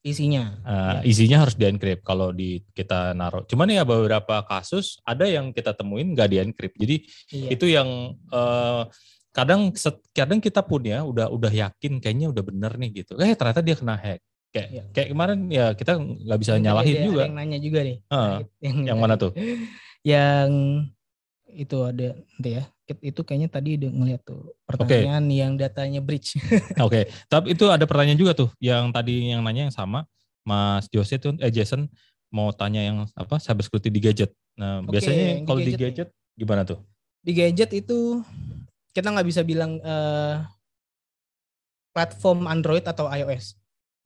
isinya. Uh, ya. isinya harus di encrypt kalau di kita naruh. Cuman ya beberapa kasus ada yang kita temuin nggak di encrypt jadi iya. itu yang uh, kadang kadang kita pun ya udah udah yakin kayaknya udah bener nih gitu. Eh ternyata dia kena hack. Kayak ya. kayak kemarin ya kita nggak bisa Mungkin nyalahin ada, juga. yang nanya juga nih. Uh, yang, yang mana tuh? Yang itu ada nanti ya itu kayaknya tadi udah ngeliat tuh pertanyaan okay. yang datanya bridge. Oke, okay. tapi itu ada pertanyaan juga tuh yang tadi yang nanya yang sama Mas Jose tuh eh Jason mau tanya yang apa cyber security di gadget. Nah, okay, biasanya kalau di gadget, gimana tuh? Di gadget itu kita nggak bisa bilang uh, platform Android atau iOS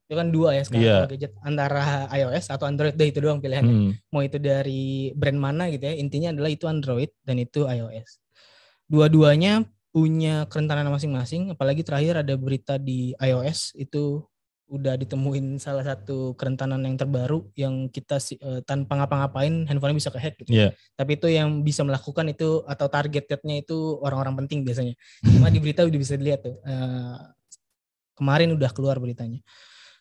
itu kan dua ya sekarang yeah. gadget antara iOS atau Android deh itu doang pilihannya hmm. mau itu dari brand mana gitu ya intinya adalah itu Android dan itu iOS dua-duanya punya kerentanan masing-masing apalagi terakhir ada berita di iOS itu udah ditemuin salah satu kerentanan yang terbaru yang kita uh, tanpa ngapa-ngapain handphonenya bisa kehack gitu. Yeah. Tapi itu yang bisa melakukan itu atau targetnya itu orang-orang penting biasanya. Cuma di berita udah bisa dilihat tuh. Uh, kemarin udah keluar beritanya.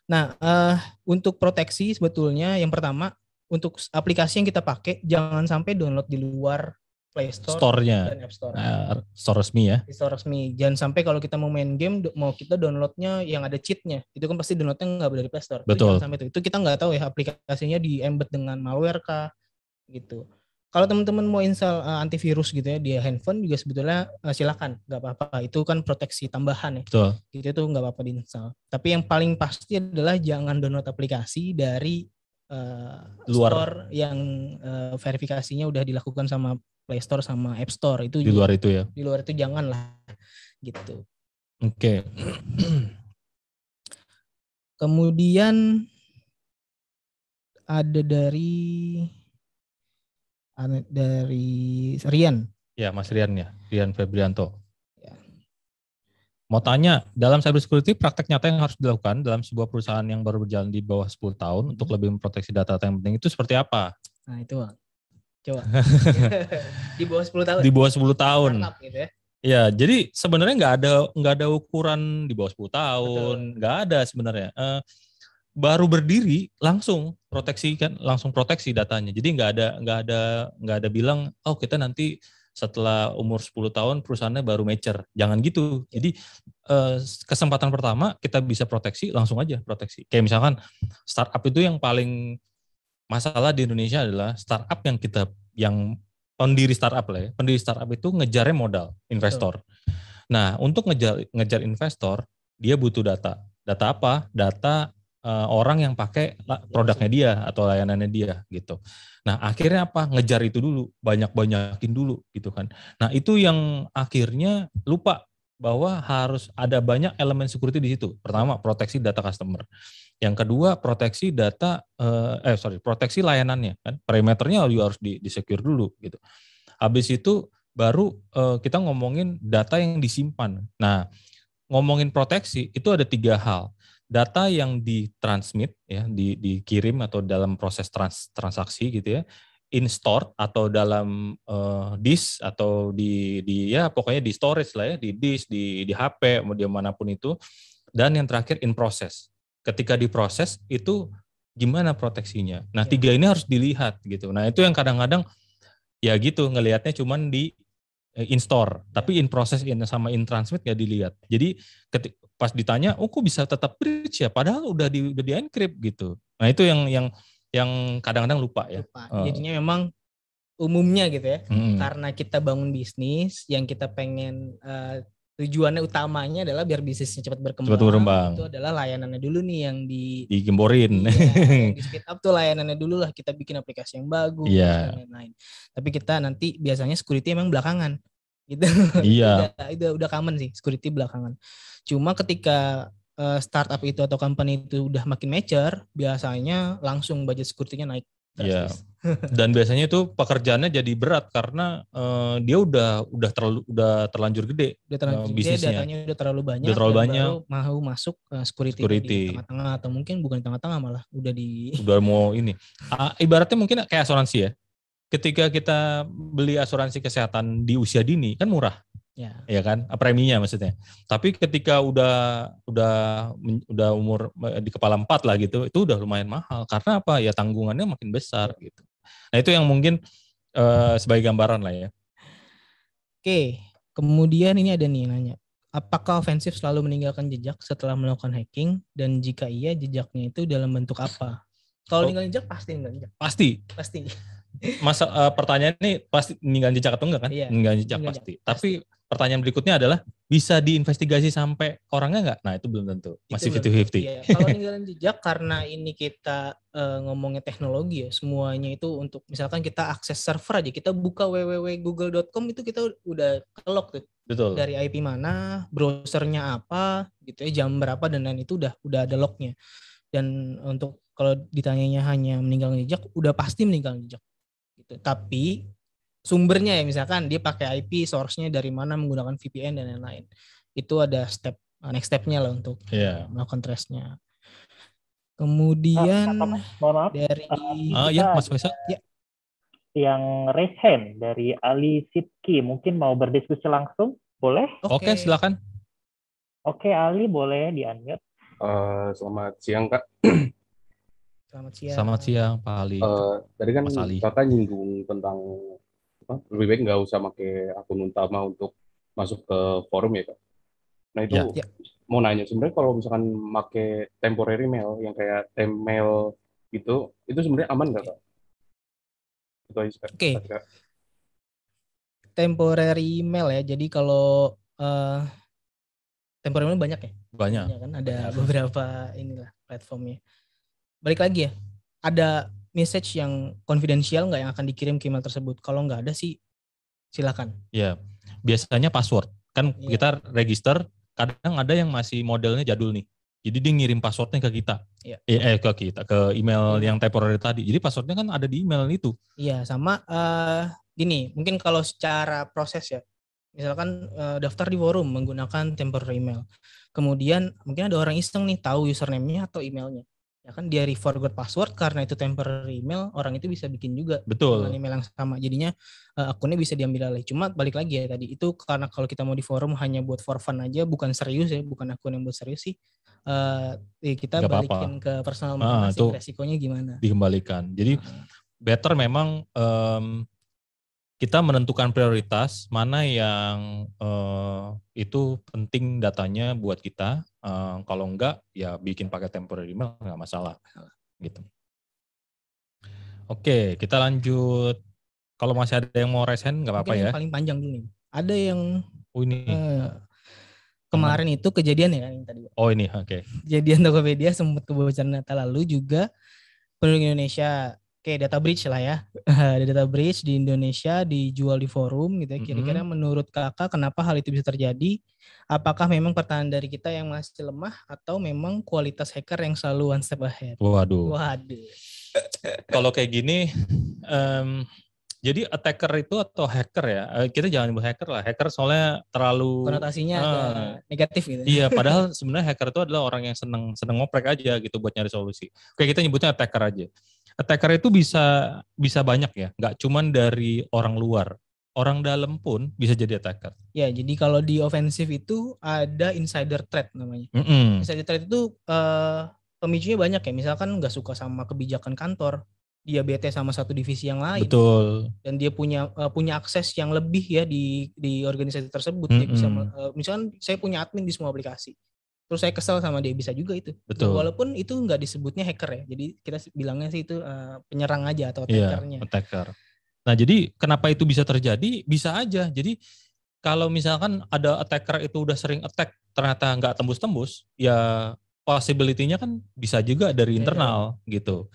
Nah, uh, untuk proteksi sebetulnya yang pertama untuk aplikasi yang kita pakai jangan sampai download di luar Play Store Store-nya. dan App Store. Uh, store resmi ya. Store resmi. Jangan sampai kalau kita mau main game mau kita downloadnya yang ada cheatnya. Itu kan pasti downloadnya nggak dari Play Store. Betul. Itu sampai itu. Itu kita nggak tahu ya aplikasinya di embed dengan malware kah gitu. Kalau teman-teman mau install uh, antivirus gitu ya di handphone juga sebetulnya uh, silakan, nggak apa-apa. Itu kan proteksi tambahan ya. Betul. Gitu itu nggak apa-apa diinstal. Tapi yang paling pasti adalah jangan download aplikasi dari uh, luar store yang uh, verifikasinya udah dilakukan sama Play Store sama App Store itu. Di luar itu ya. Di luar itu janganlah gitu. Oke. Okay. Kemudian ada dari dari Rian. Ya, Mas Rian ya, Rian Febrianto. Ya. Mau tanya, dalam cyber security praktek nyata yang harus dilakukan dalam sebuah perusahaan yang baru berjalan di bawah 10 tahun hmm. untuk lebih memproteksi data-data yang penting itu seperti apa? Nah, itu Coba. di bawah 10 tahun. Di bawah 10 tahun. gitu ya. Ya, jadi sebenarnya nggak ada nggak ada ukuran di bawah 10 tahun, nggak ada sebenarnya. Uh, baru berdiri langsung proteksi kan langsung proteksi datanya jadi nggak ada nggak ada nggak ada bilang oh kita nanti setelah umur 10 tahun perusahaannya baru mature jangan gitu jadi eh, kesempatan pertama kita bisa proteksi langsung aja proteksi kayak misalkan startup itu yang paling masalah di Indonesia adalah startup yang kita yang pendiri startup lah ya pendiri startup itu ngejarnya modal investor nah untuk ngejar ngejar investor dia butuh data data apa data uh, orang yang pakai produknya dia atau layanannya dia gitu. Nah akhirnya apa? Ngejar itu dulu, banyak-banyakin dulu gitu kan. Nah itu yang akhirnya lupa bahwa harus ada banyak elemen security di situ. Pertama proteksi data customer. Yang kedua proteksi data uh, eh sorry proteksi layanannya kan. Perimeternya juga harus di, di secure dulu gitu. Habis itu baru uh, kita ngomongin data yang disimpan. Nah ngomongin proteksi itu ada tiga hal data yang ditransmit ya di, dikirim atau dalam proses trans, transaksi gitu ya in store atau dalam uh, disk atau di di ya pokoknya di storage lah ya di disk di di HP mau mana pun itu dan yang terakhir in process ketika diproses itu gimana proteksinya? Nah ya. tiga ini harus dilihat gitu. Nah itu yang kadang-kadang ya gitu ngelihatnya cuman di eh, in store tapi in process in sama in transmit nggak dilihat. Jadi ketika pas ditanya oh kok bisa tetap bridge ya? Padahal udah di udah di encrypt gitu. Nah itu yang yang yang kadang-kadang lupa ya. Lupa. Uh. jadinya memang umumnya gitu ya. Hmm. karena kita bangun bisnis yang kita pengen uh, tujuannya utamanya adalah biar bisnisnya cepat berkembang. Cepat berkembang. Itu adalah layanannya dulu nih yang di digemborin. Iya, di speed up tuh layanannya dulu lah kita bikin aplikasi yang bagus yeah. dan lain-lain. Tapi kita nanti biasanya security emang belakangan. Gitu. Iya. udah, udah udah common sih security belakangan. Cuma ketika uh, startup itu atau company itu udah makin mature, biasanya langsung budget security-nya naik. Iya. Dan biasanya itu pekerjaannya jadi berat karena uh, dia udah udah terlalu udah terlanjur gede udah terlanjur uh, bisnisnya. Gede, datanya udah terlalu banyak. Udah terlalu banyak. mau masuk uh, security, security. di tengah-tengah atau mungkin bukan di tengah-tengah malah udah di udah mau ini. Uh, ibaratnya mungkin kayak asuransi ya. Ketika kita beli asuransi kesehatan di usia dini kan murah ya. ya kan? Preminya maksudnya. Tapi ketika udah udah udah umur eh, di kepala empat lah gitu itu udah lumayan mahal. Karena apa? Ya tanggungannya makin besar gitu. Nah itu yang mungkin uh, sebagai gambaran lah ya. Oke kemudian ini ada nih nanya. Apakah ofensif selalu meninggalkan jejak setelah melakukan hacking? Dan jika iya jejaknya itu dalam bentuk apa? Kalau oh. ninggalin jejak pasti ninggalin jejak. Pasti. Pasti. Masa uh, pertanyaan ini pasti ninggalin jejak atau enggak kan? Iya, ninggalin jejak pasti. pasti. Tapi pertanyaan berikutnya adalah bisa diinvestigasi sampai orangnya enggak? Nah itu belum tentu. Masih fifty fifty. Iya. Kalau ninggalin jejak karena ini kita uh, ngomongnya teknologi ya, semuanya itu untuk misalkan kita akses server aja, kita buka www.google.com itu kita udah kelok tuh. Betul. Dari IP mana, browsernya apa, gitu ya, jam berapa dan lain itu udah udah ada lognya. Dan untuk kalau ditanyanya hanya meninggalkan jejak, udah pasti meninggalkan jejak gitu. Tapi sumbernya ya misalkan dia pakai IP source-nya dari mana menggunakan VPN dan lain-lain. Itu ada step next step-nya lah untuk yeah. melakukan trace-nya. Kemudian uh, mohon maaf. dari uh, ya Mas Faisal. Ya. Yang raise hand dari Ali Sidki mungkin mau berdiskusi langsung, boleh? Oke, okay. okay, silakan. Oke, Ali boleh di-unmute. Uh, selamat siang, Kak. Selamat siang. Selamat siang, Pak Ali. Uh, tadi kan kakak nyinggung tentang apa, lebih baik nggak usah pakai akun utama untuk masuk ke forum ya kak. Nah itu ya. ya. mau nanya sebenarnya kalau misalkan pakai temporary mail yang kayak email itu, itu sebenarnya aman nggak kak? Itu aja Oke. Okay. Temporary email ya. Jadi kalau uh, temporary mail banyak ya? Banyak. Ya kan ada beberapa inilah platformnya balik lagi ya ada message yang confidential nggak yang akan dikirim ke email tersebut? Kalau nggak ada sih silakan. Ya biasanya password. Kan ya. kita register kadang ada yang masih modelnya jadul nih. Jadi dia ngirim passwordnya ke kita. Ya. eh ke kita ke email ya. yang temporary tadi. Jadi passwordnya kan ada di email itu. Iya sama uh, gini mungkin kalau secara proses ya. Misalkan uh, daftar di forum menggunakan temporary email. Kemudian mungkin ada orang iseng nih tahu username-nya atau emailnya ya kan dia forgot password karena itu temporary email orang itu bisa bikin juga betul. email yang sama. Jadinya uh, akunnya bisa diambil alih. Cuma balik lagi ya tadi itu karena kalau kita mau di forum hanya buat for fun aja bukan serius ya bukan akun yang buat serius sih uh, ya kita Gak balikin apa -apa. ke personal ah, masing-masing resikonya gimana. dikembalikan. Jadi uh. better memang um, kita menentukan prioritas mana yang uh, itu penting datanya buat kita. Uh, kalau enggak, ya bikin pakai temporary email nggak masalah, gitu. Oke, kita lanjut. Kalau masih ada yang mau resen nggak apa-apa ya. paling panjang dulu nih. Ada yang oh, ini. Uh, kemarin itu kejadian ya yang tadi. Oh ini, oke. Okay. Kejadian Tokopedia sempat kebocoran data lalu juga penduduk Indonesia kayak data breach lah ya. data breach di Indonesia dijual di forum gitu ya. Kira-kira mm -hmm. menurut kakak kenapa hal itu bisa terjadi? Apakah memang pertahanan dari kita yang masih lemah atau memang kualitas hacker yang selalu one step ahead? Waduh. Waduh. Kalau kayak gini, um, Jadi attacker itu atau hacker ya, eh, kita jangan nyebut hacker lah. Hacker soalnya terlalu konotasinya uh, negatif gitu. Iya, padahal sebenarnya hacker itu adalah orang yang seneng seneng ngoprek aja gitu buat nyari solusi. Oke, kita nyebutnya attacker aja. Attacker itu bisa bisa banyak ya, nggak cuman dari orang luar. Orang dalam pun bisa jadi attacker. Ya, jadi kalau di ofensif itu ada insider threat namanya. Mm -hmm. Insider threat itu uh, pemicunya banyak ya. Misalkan nggak suka sama kebijakan kantor, dia bete sama satu divisi yang lain. Betul. Dan dia punya uh, punya akses yang lebih ya di di organisasi tersebut. Mm -hmm. Dia bisa uh, misalkan saya punya admin di semua aplikasi. Terus saya kesel sama dia bisa juga itu. Betul. Walaupun itu nggak disebutnya hacker ya. Jadi kita bilangnya sih itu uh, penyerang aja atau iya, attackernya. Iya, attacker. Nah, jadi kenapa itu bisa terjadi? Bisa aja. Jadi kalau misalkan ada attacker itu udah sering attack ternyata nggak tembus-tembus, ya possibility-nya kan bisa juga dari iya, internal iya. gitu.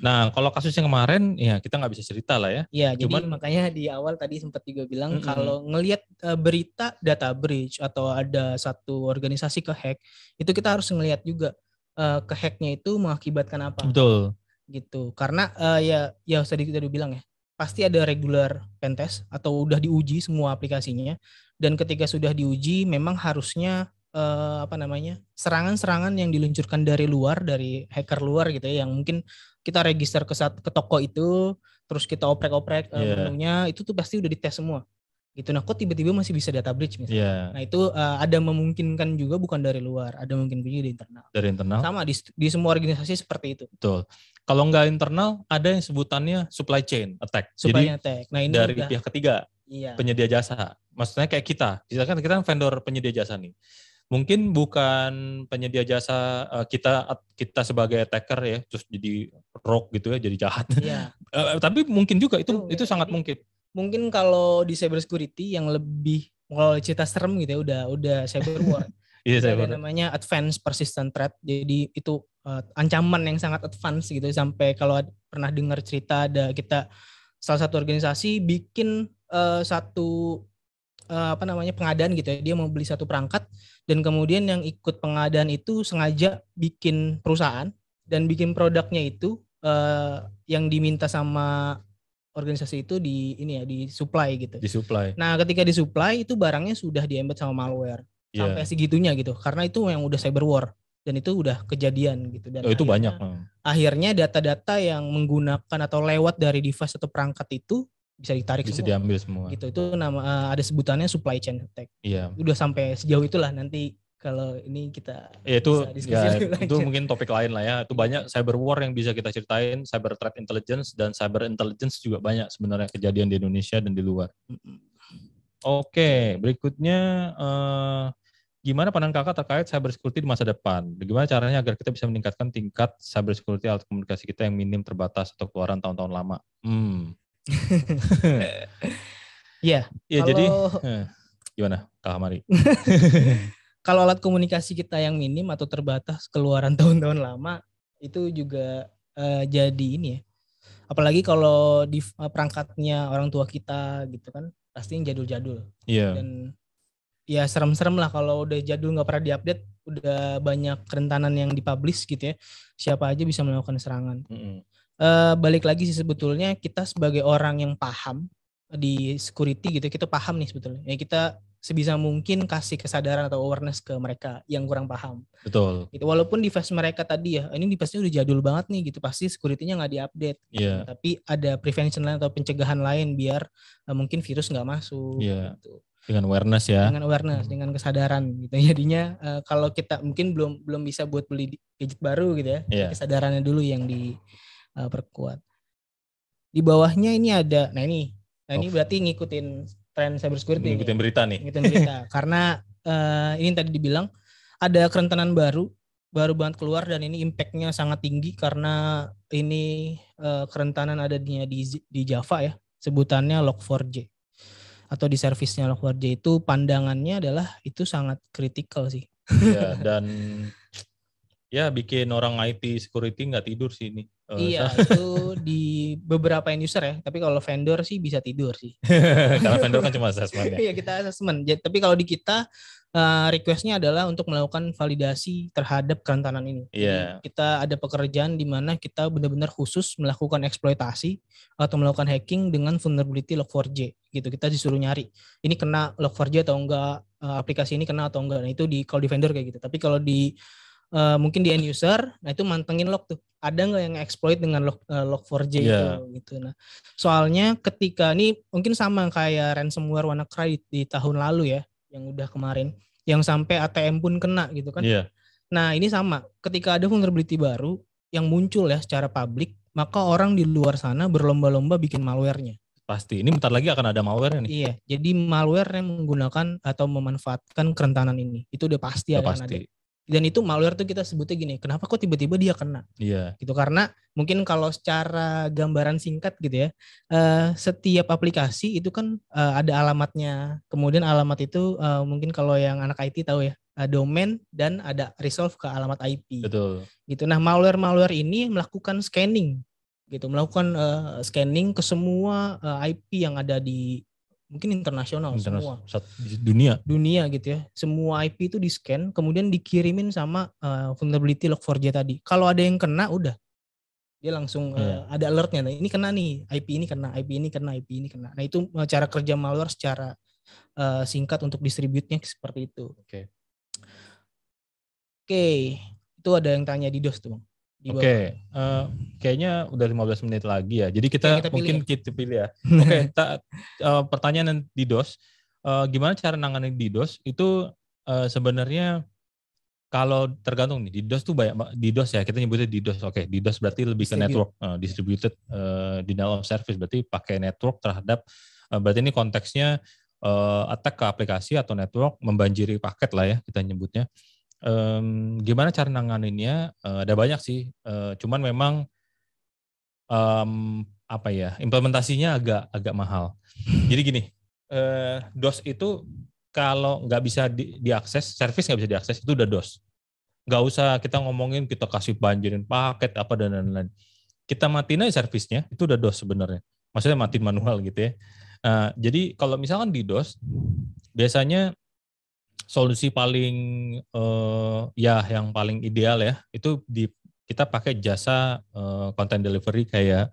Nah, kalau kasus yang kemarin ya kita nggak bisa cerita lah ya. Iya, Cuman, jadi makanya di awal tadi sempat juga bilang mm -hmm. kalau ngelihat uh, berita data breach atau ada satu organisasi ke hack, itu kita harus ngelihat juga uh, ke hacknya itu mengakibatkan apa. Betul. Gitu. Karena uh, ya ya tadi kita udah bilang ya, pasti ada regular pentest atau udah diuji semua aplikasinya dan ketika sudah diuji memang harusnya uh, apa namanya serangan-serangan yang diluncurkan dari luar dari hacker luar gitu ya yang mungkin kita register ke saat ke toko itu terus kita oprek-oprek yeah. iya. menunya itu tuh pasti udah dites semua. Gitu. Nah kok tiba-tiba masih bisa data breach misalnya? Yeah. nah itu uh, ada memungkinkan juga bukan dari luar ada mungkin juga di internal. Dari internal? Sama di, di semua organisasi seperti itu. Betul. Kalau nggak internal ada yang sebutannya supply chain attack. Supply jadi attack. Nah ini dari udah, pihak ketiga iya. penyedia jasa. Maksudnya kayak kita. Kita kan kita kan vendor penyedia jasa nih mungkin bukan penyedia jasa uh, kita kita sebagai attacker ya terus jadi rock gitu ya jadi jahat. Iya. uh, tapi mungkin juga itu itu, itu sangat mungkin. Mungkin kalau di cyber security yang lebih kalau cerita serem gitu ya udah udah cyber war. Iya, cyber. Ada namanya advanced persistent threat. Jadi itu uh, ancaman yang sangat advance gitu sampai kalau pernah dengar cerita ada kita salah satu organisasi bikin uh, satu uh, apa namanya pengadaan gitu ya. Dia mau beli satu perangkat dan kemudian yang ikut pengadaan itu sengaja bikin perusahaan dan bikin produknya itu uh, yang diminta sama organisasi itu di ini ya di supply gitu. Di supply. Nah, ketika di supply itu barangnya sudah diembed sama malware. Yeah. Sampai segitunya gitu. Karena itu yang udah cyber war dan itu udah kejadian gitu dan oh, itu akhirnya, banyak. Akhirnya data-data yang menggunakan atau lewat dari device atau perangkat itu bisa ditarik bisa semua. diambil semua. Gitu itu nama uh, ada sebutannya supply chain attack. Iya. Udah sampai sejauh itulah nanti kalau ini kita ya itu ya itu mungkin topik lain lah ya. Itu banyak cyber war yang bisa kita ceritain, cyber threat intelligence dan cyber intelligence juga banyak sebenarnya kejadian di Indonesia dan di luar. Oke, berikutnya uh, gimana pandangan kakak terkait cyber security di masa depan? Bagaimana caranya agar kita bisa meningkatkan tingkat cyber security atau komunikasi kita yang minim terbatas atau keluaran tahun-tahun lama? Hmm, Iya. Iya jadi eh, gimana Kak Mari? kalau alat komunikasi kita yang minim atau terbatas keluaran tahun-tahun lama itu juga uh, jadi ini ya. Apalagi kalau di uh, perangkatnya orang tua kita gitu kan pasti yang jadul-jadul. Iya. Dan ya serem-serem lah kalau udah jadul nggak pernah diupdate udah banyak kerentanan yang dipublish gitu ya siapa aja bisa melakukan serangan mm -hmm uh, balik lagi sih sebetulnya kita sebagai orang yang paham di security gitu kita paham nih sebetulnya ya kita sebisa mungkin kasih kesadaran atau awareness ke mereka yang kurang paham. Betul. Gitu. Walaupun device mereka tadi ya, ini device-nya udah jadul banget nih gitu, pasti security-nya nggak diupdate. Iya. Yeah. Tapi ada prevention lain atau pencegahan lain biar uh, mungkin virus nggak masuk. Iya. Yeah. Gitu. Dengan awareness ya. Dengan awareness, hmm. dengan kesadaran gitu. Jadinya uh, kalau kita mungkin belum belum bisa buat beli gadget baru gitu ya, yeah. kesadarannya dulu yang di uh, perkuat. Di bawahnya ini ada, nah ini, nah ini oh. berarti ngikutin tren cyber security. Ngikutin ini. berita nih. Ngikutin berita. Karena uh, ini tadi dibilang ada kerentanan baru, baru banget keluar dan ini impactnya sangat tinggi karena ini uh, kerentanan adanya di, di Java ya, sebutannya Log4j atau di servisnya Log4j itu pandangannya adalah itu sangat kritikal sih. Ya, dan ya bikin orang IT security nggak tidur sih ini. Uh, iya itu di beberapa end user ya, tapi kalau vendor sih bisa tidur sih. Karena vendor kan cuma assessment ya. Iya kita assessment. Jadi, tapi kalau di kita uh, requestnya adalah untuk melakukan validasi terhadap kerentanan ini. Iya. Kita ada pekerjaan di mana kita benar-benar khusus melakukan eksploitasi atau melakukan hacking dengan vulnerability log4j gitu. Kita disuruh nyari ini kena log4j atau enggak, uh, aplikasi ini kena atau enggak. Nah itu di kalau di vendor kayak gitu. Tapi kalau di uh, mungkin di end user, nah itu mantengin log tuh. Ada nggak yang exploit dengan log uh, log4j yeah. itu gitu. Nah, soalnya ketika ini mungkin sama kayak ransomware WannaCry di tahun lalu ya, yang udah kemarin, yang sampai ATM pun kena gitu kan. Yeah. Nah, ini sama. Ketika ada vulnerability baru yang muncul ya secara publik, maka orang di luar sana berlomba-lomba bikin malwarenya. Pasti. Ini bentar lagi akan ada malware nih. Iya. Jadi malware yang menggunakan atau memanfaatkan kerentanan ini. Itu udah pasti Udah akan pasti. ada dan itu malware tuh kita sebutnya gini kenapa kok tiba-tiba dia kena? Iya. gitu karena mungkin kalau secara gambaran singkat gitu ya uh, setiap aplikasi itu kan uh, ada alamatnya. Kemudian alamat itu uh, mungkin kalau yang anak IT tahu ya uh, domain dan ada resolve ke alamat IP Betul. gitu. Nah malware malware ini melakukan scanning. Gitu melakukan uh, scanning ke semua uh, IP yang ada di mungkin internasional semua. dunia. Dunia gitu ya. Semua IP itu di scan kemudian dikirimin sama uh, vulnerability log4j tadi. Kalau ada yang kena udah. Dia langsung yeah. uh, ada alertnya. Nah, ini kena nih. IP ini kena IP ini kena IP ini kena. Nah itu uh, cara kerja malware secara uh, singkat untuk distributnya seperti itu. Oke. Okay. oke. Okay. itu ada yang tanya di DOS tuh bang Oke, okay. uh, kayaknya udah 15 menit lagi ya. Jadi kita, kita mungkin pilih. kita pilih ya. Oke, okay, uh, pertanyaan di DOS, uh, gimana cara nanganin di DOS? Itu uh, sebenarnya kalau tergantung nih di DOS tuh banyak di DOS ya kita nyebutnya di DOS. Oke, okay, di DOS berarti lebih ke network uh, distributed uh, denial of service berarti pakai network terhadap uh, berarti ini konteksnya uh, attack ke aplikasi atau network membanjiri paket lah ya kita nyebutnya um, gimana cara nanganinnya? Uh, ada banyak sih. Uh, cuman memang um, apa ya implementasinya agak agak mahal. Jadi gini uh, DOS itu kalau nggak bisa di, diakses service nggak bisa diakses itu udah DOS. Nggak usah kita ngomongin kita kasih banjirin paket apa dan lain-lain. Kita matiin aja servisnya itu udah DOS sebenarnya. Maksudnya matiin manual gitu ya. Nah, jadi kalau misalkan di DOS biasanya solusi paling uh, ya yang paling ideal ya itu di kita pakai jasa uh, content delivery kayak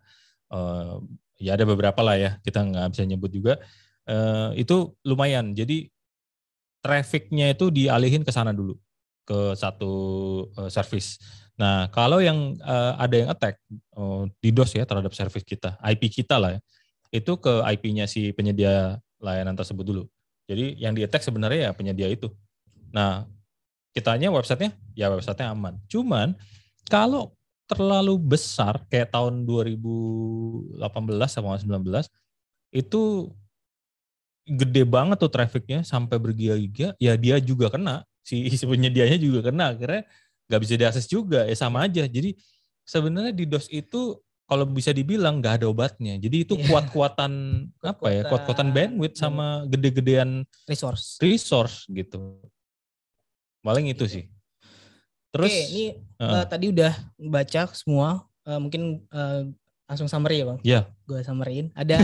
uh, ya ada beberapa lah ya kita nggak bisa nyebut juga uh, itu lumayan jadi trafficnya itu dialihin ke sana dulu ke satu uh, service. Nah kalau yang uh, ada yang attack uh, DOS ya terhadap service kita IP kita lah ya itu ke IP-nya si penyedia layanan tersebut dulu. Jadi yang di attack sebenarnya ya penyedia itu. Nah, kitanya websitenya ya websitenya aman. Cuman kalau terlalu besar kayak tahun 2018 sama 19 itu gede banget tuh trafficnya sampai bergiga-giga ya dia juga kena si, si penyedianya juga kena akhirnya nggak bisa diakses juga ya sama aja jadi sebenarnya di DOS itu kalau bisa dibilang nggak ada obatnya. Jadi itu yeah. kuat-kuatan apa ya? Kuat-kuatan bandwidth sama gede-gedean resource. Resource gitu. Paling itu sih. Terus Oke, ini uh, uh, tadi udah baca semua. Uh, mungkin uh, langsung summary ya, Bang. Iya. Yeah. Gue summaryin. Ada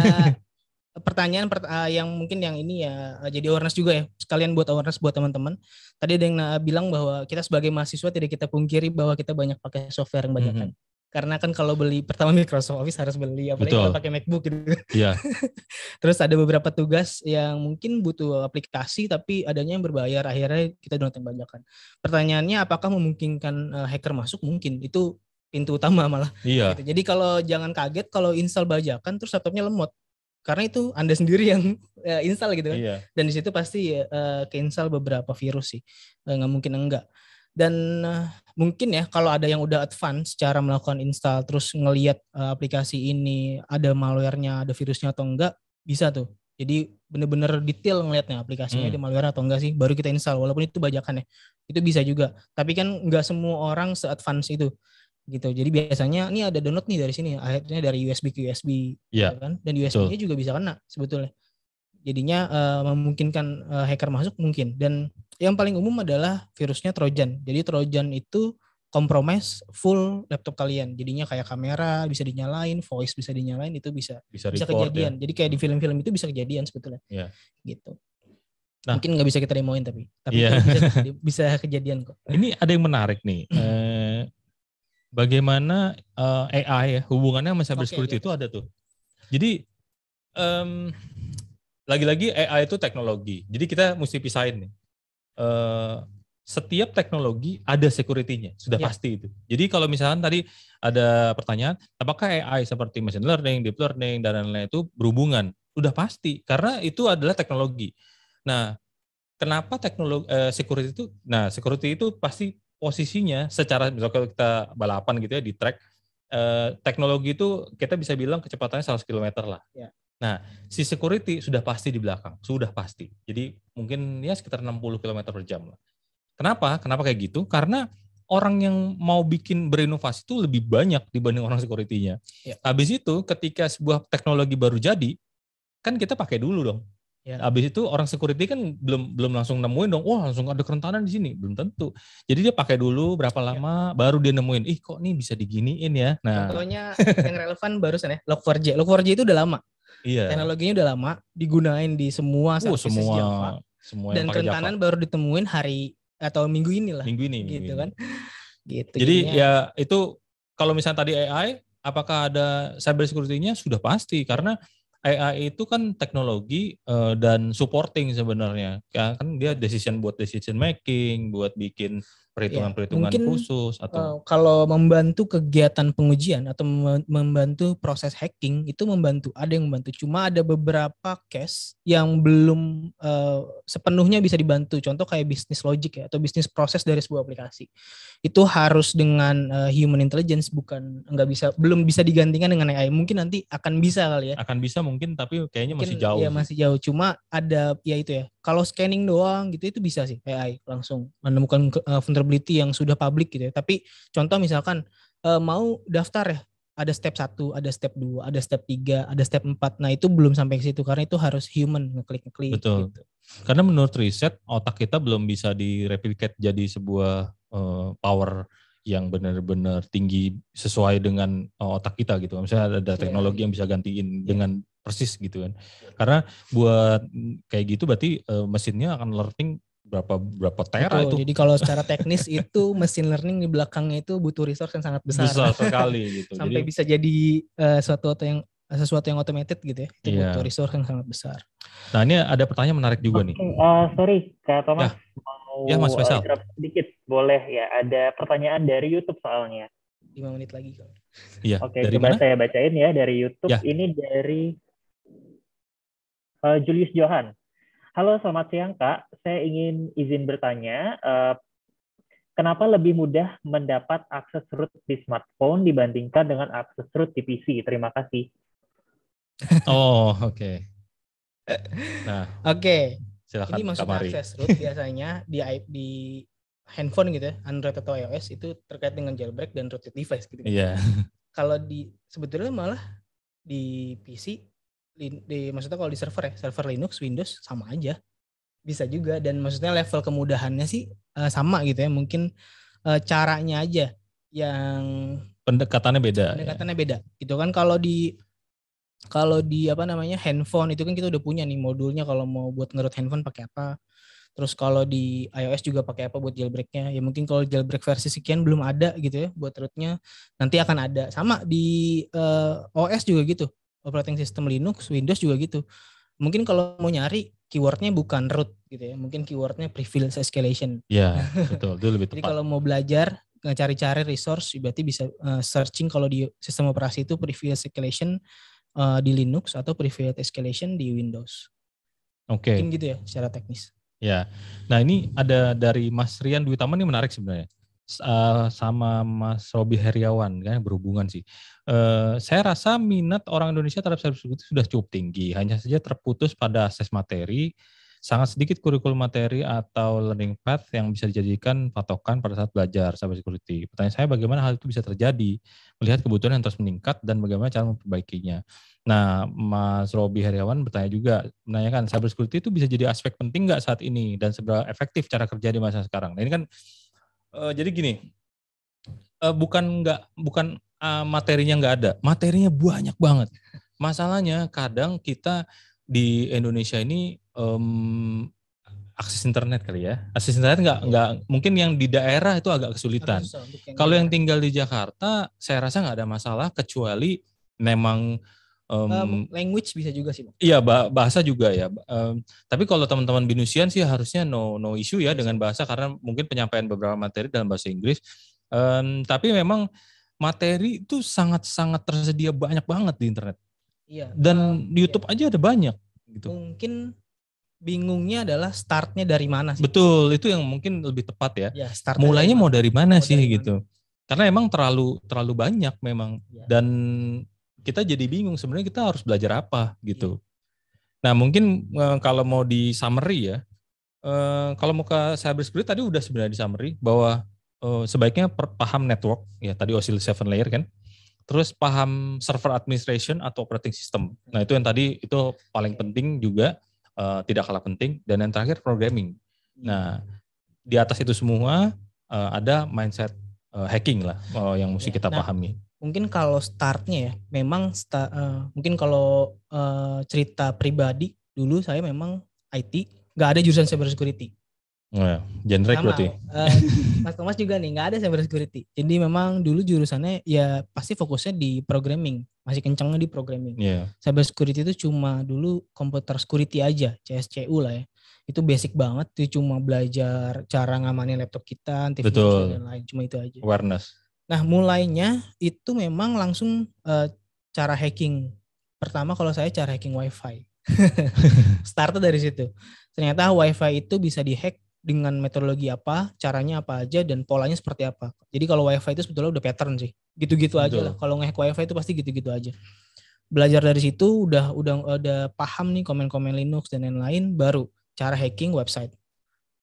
pertanyaan per, uh, yang mungkin yang ini ya uh, jadi awareness juga ya. Sekalian buat awareness buat teman-teman. Tadi ada yang bilang bahwa kita sebagai mahasiswa tidak kita pungkiri bahwa kita banyak pakai software yang banyak mm -hmm karena kan kalau beli pertama Microsoft Office harus beli apalagi kalau pakai MacBook gitu. Iya. Terus ada beberapa tugas yang mungkin butuh aplikasi tapi adanya yang berbayar akhirnya kita download yang banyak kan. Pertanyaannya apakah memungkinkan uh, hacker masuk? Mungkin. Itu pintu utama malah. Iya. Gitu. Jadi kalau jangan kaget kalau install bajakan terus laptopnya lemot. Karena itu Anda sendiri yang uh, install gitu kan. Iya. Dan di situ pasti uh, keinstall beberapa virus sih. Uh, nggak mungkin enggak dan uh, mungkin ya kalau ada yang udah advance cara melakukan install terus ngelihat uh, aplikasi ini ada malwarenya ada virusnya atau enggak bisa tuh. Jadi bener-bener detail ngelihatnya aplikasinya hmm. ada malware atau enggak sih baru kita install. Walaupun itu bajakan ya itu bisa juga. Tapi kan enggak semua orang se-advance itu gitu. Jadi biasanya ini ada download nih dari sini. Akhirnya dari USB ke USB yeah. ya kan? Dan USB-nya juga bisa kena sebetulnya. Jadinya uh, memungkinkan uh, hacker masuk mungkin. Dan yang paling umum adalah virusnya Trojan. Jadi Trojan itu compromise full laptop kalian. Jadinya kayak kamera bisa dinyalain, voice bisa dinyalain itu bisa bisa, bisa record, kejadian. ya. Jadi kayak di film-film itu bisa kejadian sebetulnya. Iya. Gitu. Nah. Mungkin nggak bisa kita demoin tapi tapi Iya. itu bisa, bisa kejadian kok. Ini ada yang menarik nih. Hmm. Eh, bagaimana eh, AI ya hubungannya sama cyber security oke. itu ada tuh. Jadi em, lagi-lagi AI itu teknologi. Jadi kita mesti pisahin nih. Eh, setiap teknologi ada security-nya, sudah Ya. pasti itu. Jadi kalau misalkan tadi ada pertanyaan, apakah AI seperti machine learning, deep learning dan lain-lain itu berhubungan? Sudah pasti, karena itu adalah teknologi. Nah, kenapa teknologi eh, security itu? Nah, security itu pasti posisinya secara misalnya kita balapan gitu ya di track eh, teknologi itu kita bisa bilang kecepatannya 100 km lah. Ya. Nah, si security sudah pasti di belakang, sudah pasti. Jadi mungkin ya sekitar 60 km per jam lah. Kenapa? Kenapa kayak gitu? Karena orang yang mau bikin berinovasi itu lebih banyak dibanding orang security-nya. Ya. Habis itu ketika sebuah teknologi baru jadi, kan kita pakai dulu dong. Ya. Habis itu orang security kan belum belum langsung nemuin dong, wah langsung ada kerentanan di sini, belum tentu. Jadi dia pakai dulu berapa Ya. lama, baru dia nemuin, ih kok nih bisa diginiin ya. Nah, Contohnya yang relevan barusan ya, Log4j. Log4j itu udah lama. Iya. Teknologinya udah lama, digunain di semua Uh, semua Java. semua Dan Java. kerentanan baru ditemuin hari atau minggu ini lah. minggu ini. minggu gitu ini. kan. Gitu. Jadi jadinya- ya itu kalau misalnya tadi AI, apakah ada cyber security-nya sudah pasti karena AI itu kan teknologi eh, dan supporting sebenarnya. Ya, kan dia decision buat decision making, buat bikin perhitungan-perhitungan mungkin, khusus atau Eh, kalau membantu kegiatan pengujian atau mem- membantu proses hacking itu membantu ada yang membantu. Cuma ada beberapa case yang belum eh, sepenuhnya bisa dibantu. Contoh kayak bisnis logic ya atau bisnis proses dari sebuah aplikasi. Itu harus dengan eh, human intelligence bukan nggak bisa belum bisa digantikan dengan AI mungkin nanti akan bisa kali ya. Akan bisa mungkin tapi kayaknya masih mungkin jauh. ya sih. masih jauh. Cuma ada ya itu ya kalau scanning doang gitu itu bisa sih AI langsung menemukan uh, vulnerability yang sudah public gitu ya tapi contoh misalkan uh, mau daftar ya ada step 1, ada step 2, ada step 3, ada step 4. Nah, itu belum sampai ke situ karena itu harus human ngeklik-ngeklik Betul. gitu. Karena menurut riset otak kita belum bisa direplicate jadi sebuah eh, power yang benar-benar tinggi sesuai dengan eh, otak kita gitu. Misalnya ada Iya, teknologi iya. yang bisa gantiin Iya. dengan persis gitu kan. Karena buat kayak gitu berarti eh, mesinnya akan learning berapa berapa tera Betul. itu Jadi kalau secara teknis itu machine learning di belakangnya itu butuh resource yang sangat besar. besar sekali gitu. Sampai Jadi bisa jadi uh, suatu atau yang sesuatu yang automated gitu ya. Itu Iya. butuh resource yang sangat besar. nah ini ada pertanyaan menarik juga nih. Oke, eh, sorry Kak Thomas mau Ya, Mas eh, Faisal. sedikit boleh ya ada pertanyaan dari YouTube soalnya. 5 menit lagi kalau. Iya, Oke, dari coba mana? saya bacain ya dari YouTube. Ya. Ini dari eh, Julius Johan. Halo, selamat siang Kak. Saya ingin izin bertanya, eh, kenapa lebih mudah mendapat akses root di smartphone dibandingkan dengan akses root di PC? Terima kasih. Oh, oke. Nah, Oke, silakan Ini maksud Kamari. akses root biasanya di di handphone gitu ya, Android atau iOS itu terkait dengan jailbreak dan rooted device gitu. Iya. Kalau di sebetulnya malah di PC di maksudnya kalau di server ya, server Linux, Windows sama aja. Bisa juga dan maksudnya level kemudahannya sih eh, sama gitu ya. Mungkin eh, caranya aja yang Pendekatannya beda. ya. pendekatannya beda gitu kan kalau di kalau di apa namanya handphone itu kan kita udah punya nih modulnya kalau mau buat ngerut handphone pakai apa terus kalau di iOS juga pakai apa buat jailbreaknya ya mungkin kalau jailbreak versi sekian belum ada gitu ya buat rootnya nanti akan ada sama di eh, OS juga gitu operating system Linux Windows juga gitu mungkin kalau mau nyari keywordnya bukan root gitu ya mungkin keywordnya privilege escalation Iya, betul. Itu lebih jadi tepat. kalau mau belajar cari-cari resource berarti bisa uh, searching kalau di sistem operasi itu privilege escalation uh, di Linux atau privilege escalation di Windows. Oke. Mungkin gitu ya secara teknis. Ya, nah ini ada dari Mas Rian Dwi Taman ini menarik sebenarnya. Eh, sama Mas Robi Heriawan kan berhubungan sih. Eh, saya rasa minat orang Indonesia terhadap cyber security sudah cukup tinggi, hanya saja terputus pada akses materi, sangat sedikit kurikulum materi atau learning path yang bisa dijadikan patokan pada saat belajar cyber security. Pertanyaan saya bagaimana hal itu bisa terjadi, melihat kebutuhan yang terus meningkat dan bagaimana cara memperbaikinya. Nah, Mas Robi Heriawan bertanya juga, menanyakan cyber security itu bisa jadi aspek penting nggak saat ini dan seberapa efektif cara kerja di masa sekarang. Nah ini kan eh, jadi gini, uh, bukan nggak bukan uh, materinya nggak ada, materinya banyak banget. Masalahnya kadang kita di Indonesia ini um, akses internet kali ya. Akses internet nggak iya. nggak mungkin yang di daerah itu agak kesulitan. Kalau yang tinggal di Jakarta, saya rasa nggak ada masalah kecuali memang um, um, language bisa juga sih. Iya bahasa juga ya. Um, tapi kalau teman-teman binusian sih harusnya no no issue ya dengan bahasa karena mungkin penyampaian beberapa materi dalam bahasa Inggris. Um, tapi memang materi itu sangat-sangat tersedia banyak banget di internet. Iya. Dan um, YouTube iya. aja ada banyak gitu. Mungkin bingungnya adalah startnya dari mana sih? Betul, itu yang mungkin lebih tepat ya. ya Mulainya dari mau dari mana mau sih dari gitu? Mana? Karena emang terlalu terlalu banyak memang ya. dan kita jadi bingung sebenarnya kita harus belajar apa gitu. Ya. Nah mungkin eh, kalau mau di summary ya, eh, kalau mau ke cybersecurity tadi udah sebenarnya di summary bahwa eh, sebaiknya paham network ya tadi oscillation seven layer kan terus paham server administration atau operating system. Nah, itu yang tadi itu paling penting juga uh, tidak kalah penting dan yang terakhir programming. Hmm. Nah, di atas itu semua uh, ada mindset hacking lah yang mesti ya, kita nah, pahami. Mungkin kalau startnya ya, memang start, uh, mungkin kalau uh, cerita pribadi dulu saya memang IT, nggak ada jurusan cyber security. Oh ya, genre berarti. Uh, Mas Thomas juga nih nggak ada cyber security. Jadi memang dulu jurusannya ya pasti fokusnya di programming, masih kencangnya di programming. Yeah. Cyber security itu cuma dulu komputer security aja, CSCU lah ya. Itu basic banget, itu cuma belajar cara ngamanin laptop kita, antivirus dan lain, cuma itu aja. Awareness. Nah, mulainya itu memang langsung uh, cara hacking. Pertama kalau saya cara hacking WiFi. Startnya dari situ. Ternyata WiFi itu bisa dihack dengan metodologi apa, caranya apa aja dan polanya seperti apa. Jadi kalau WiFi itu sebetulnya udah pattern sih. Gitu-gitu aja lah. Kalau ngehack WiFi itu pasti gitu-gitu aja. Belajar dari situ udah udah udah paham nih komen-komen Linux dan lain-lain baru cara hacking website.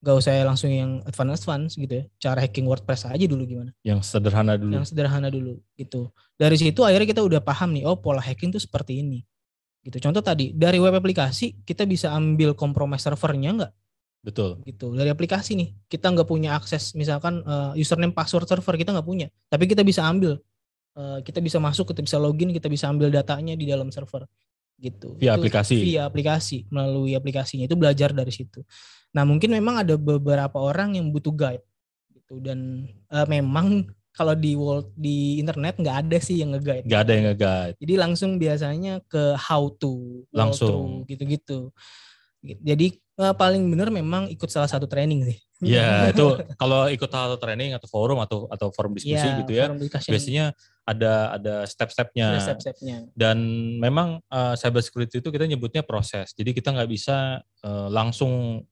Gak usah langsung yang advance-advance gitu ya. Cara hacking WordPress aja dulu gimana. Yang sederhana dulu. Yang sederhana dulu gitu. Dari situ akhirnya kita udah paham nih, oh pola hacking tuh seperti ini. Gitu. Contoh tadi, dari web aplikasi kita bisa ambil kompromis servernya nggak? Betul. Gitu. Dari aplikasi nih, kita nggak punya akses misalkan uh, username password server kita nggak punya, tapi kita bisa ambil. Uh, kita bisa masuk, kita bisa login, kita bisa ambil datanya di dalam server. Gitu. Via itu, aplikasi. Via aplikasi, melalui aplikasinya itu belajar dari situ. Nah, mungkin memang ada beberapa orang yang butuh guide gitu dan uh, memang kalau di world di internet nggak ada sih yang nge-guide. Nggak ada yang nge-guide. Jadi langsung biasanya ke how to, langsung gitu-gitu. Jadi uh, paling benar memang ikut salah satu training sih. Iya, itu kalau ikut salah satu training atau forum atau atau forum diskusi ya, gitu ya. Biasanya ada ada step-stepnya. step-stepnya. Dan memang uh, cyber security itu kita nyebutnya proses. Jadi kita nggak bisa uh, langsung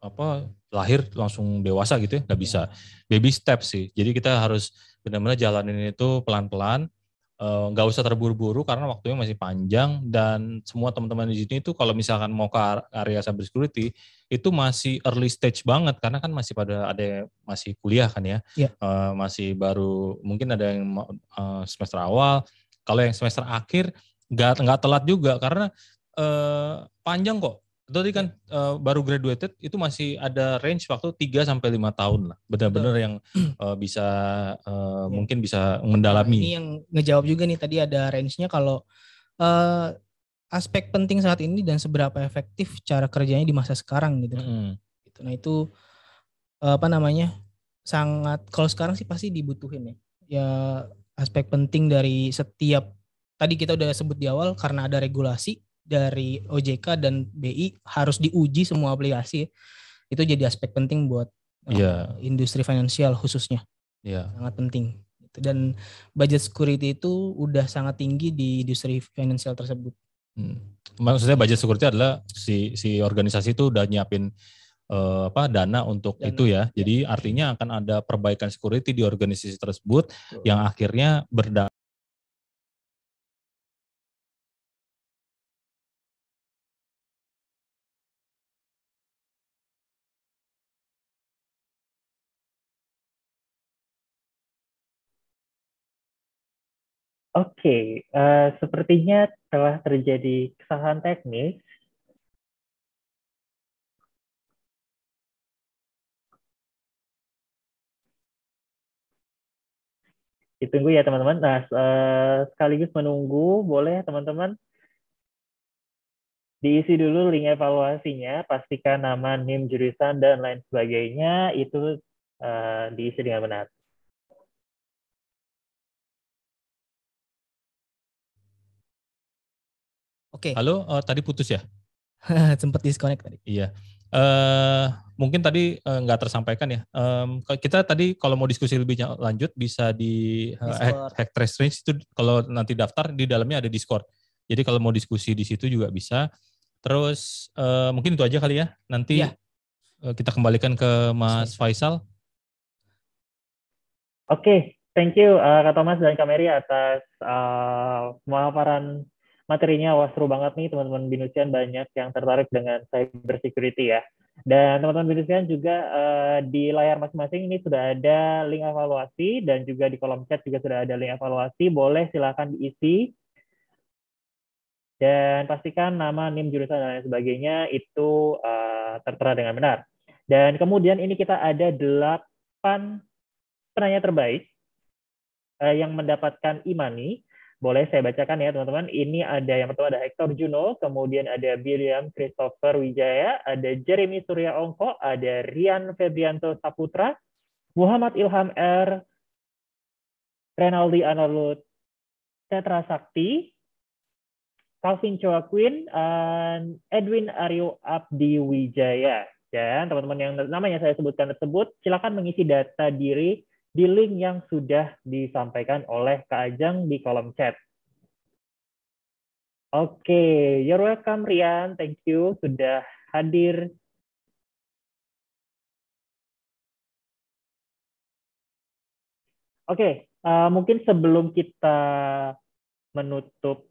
apa lahir langsung dewasa gitu ya, nggak bisa. Ya. Baby step sih. Jadi kita harus benar-benar jalanin itu pelan-pelan Eh, nggak uh, usah terburu-buru karena waktunya masih panjang dan semua teman-teman di sini itu kalau misalkan mau ke area cyber security itu masih early stage banget karena kan masih pada ada masih kuliah kan ya, yeah. Iya. uh, masih baru mungkin ada yang uh, semester awal kalau yang semester akhir nggak nggak telat juga karena uh, panjang kok Tadi kan uh, baru graduated itu masih ada range waktu 3 sampai 5 tahun lah. Benar-benar yang uh, bisa uh, ya. mungkin bisa mendalami. Nah, ini yang ngejawab juga nih tadi ada range-nya kalau uh, aspek penting saat ini dan seberapa efektif cara kerjanya di masa sekarang gitu. Mm. Nah, itu uh, apa namanya? sangat kalau sekarang sih pasti dibutuhin ya. Ya aspek penting dari setiap tadi kita udah sebut di awal karena ada regulasi dari OJK dan BI harus diuji semua aplikasi itu jadi aspek penting buat yeah. uh, industri finansial khususnya yeah. sangat penting dan budget security itu udah sangat tinggi di industri finansial tersebut. Hmm. Maksudnya budget security adalah si si organisasi itu udah nyiapin uh, apa dana untuk dana. itu ya. Jadi ya. artinya akan ada perbaikan security di organisasi tersebut Betul. yang akhirnya berdampak Oke, uh, sepertinya telah terjadi kesalahan teknis. Ditunggu ya teman-teman. Nah, uh, sekaligus menunggu, boleh teman-teman diisi dulu link evaluasinya, pastikan nama, NIM, jurusan, dan lain sebagainya, itu uh, diisi dengan benar. Oke. Okay. Halo, uh, tadi putus ya? Sempat disconnect tadi. Iya. Uh, mungkin tadi uh, nggak tersampaikan ya. Um, kita tadi kalau mau diskusi lebih lanjut bisa di uh, Hack, Hack Trace Range itu kalau nanti daftar di dalamnya ada Discord. Jadi kalau mau diskusi di situ juga bisa. Terus uh, mungkin itu aja kali ya. Nanti ya. Uh, kita kembalikan ke Mas Faisal. Oke, okay, thank you uh, Kak Thomas dan Kak Mary atas uh, pemaparan materinya wah seru banget nih teman-teman Binusian banyak yang tertarik dengan cyber security ya. Dan teman-teman Binusian juga uh, di layar masing-masing ini sudah ada link evaluasi dan juga di kolom chat juga sudah ada link evaluasi. Boleh silakan diisi dan pastikan nama, NIM, jurusan dan lain sebagainya itu uh, tertera dengan benar. Dan kemudian ini kita ada delapan penanya terbaik uh, yang mendapatkan imani boleh saya bacakan ya teman-teman. Ini ada yang pertama ada Hector Juno, kemudian ada William Christopher Wijaya, ada Jeremy Surya Ongko, ada Rian Febrianto Saputra, Muhammad Ilham R, Renaldi Analut Tetra Sakti, Calvin dan Edwin Aryo Abdi Wijaya. Dan teman-teman yang namanya saya sebutkan tersebut, silakan mengisi data diri di link yang sudah disampaikan oleh Kak Ajeng di kolom chat. Oke, okay. you're welcome Rian. Thank you sudah hadir. Oke, okay. uh, mungkin sebelum kita menutup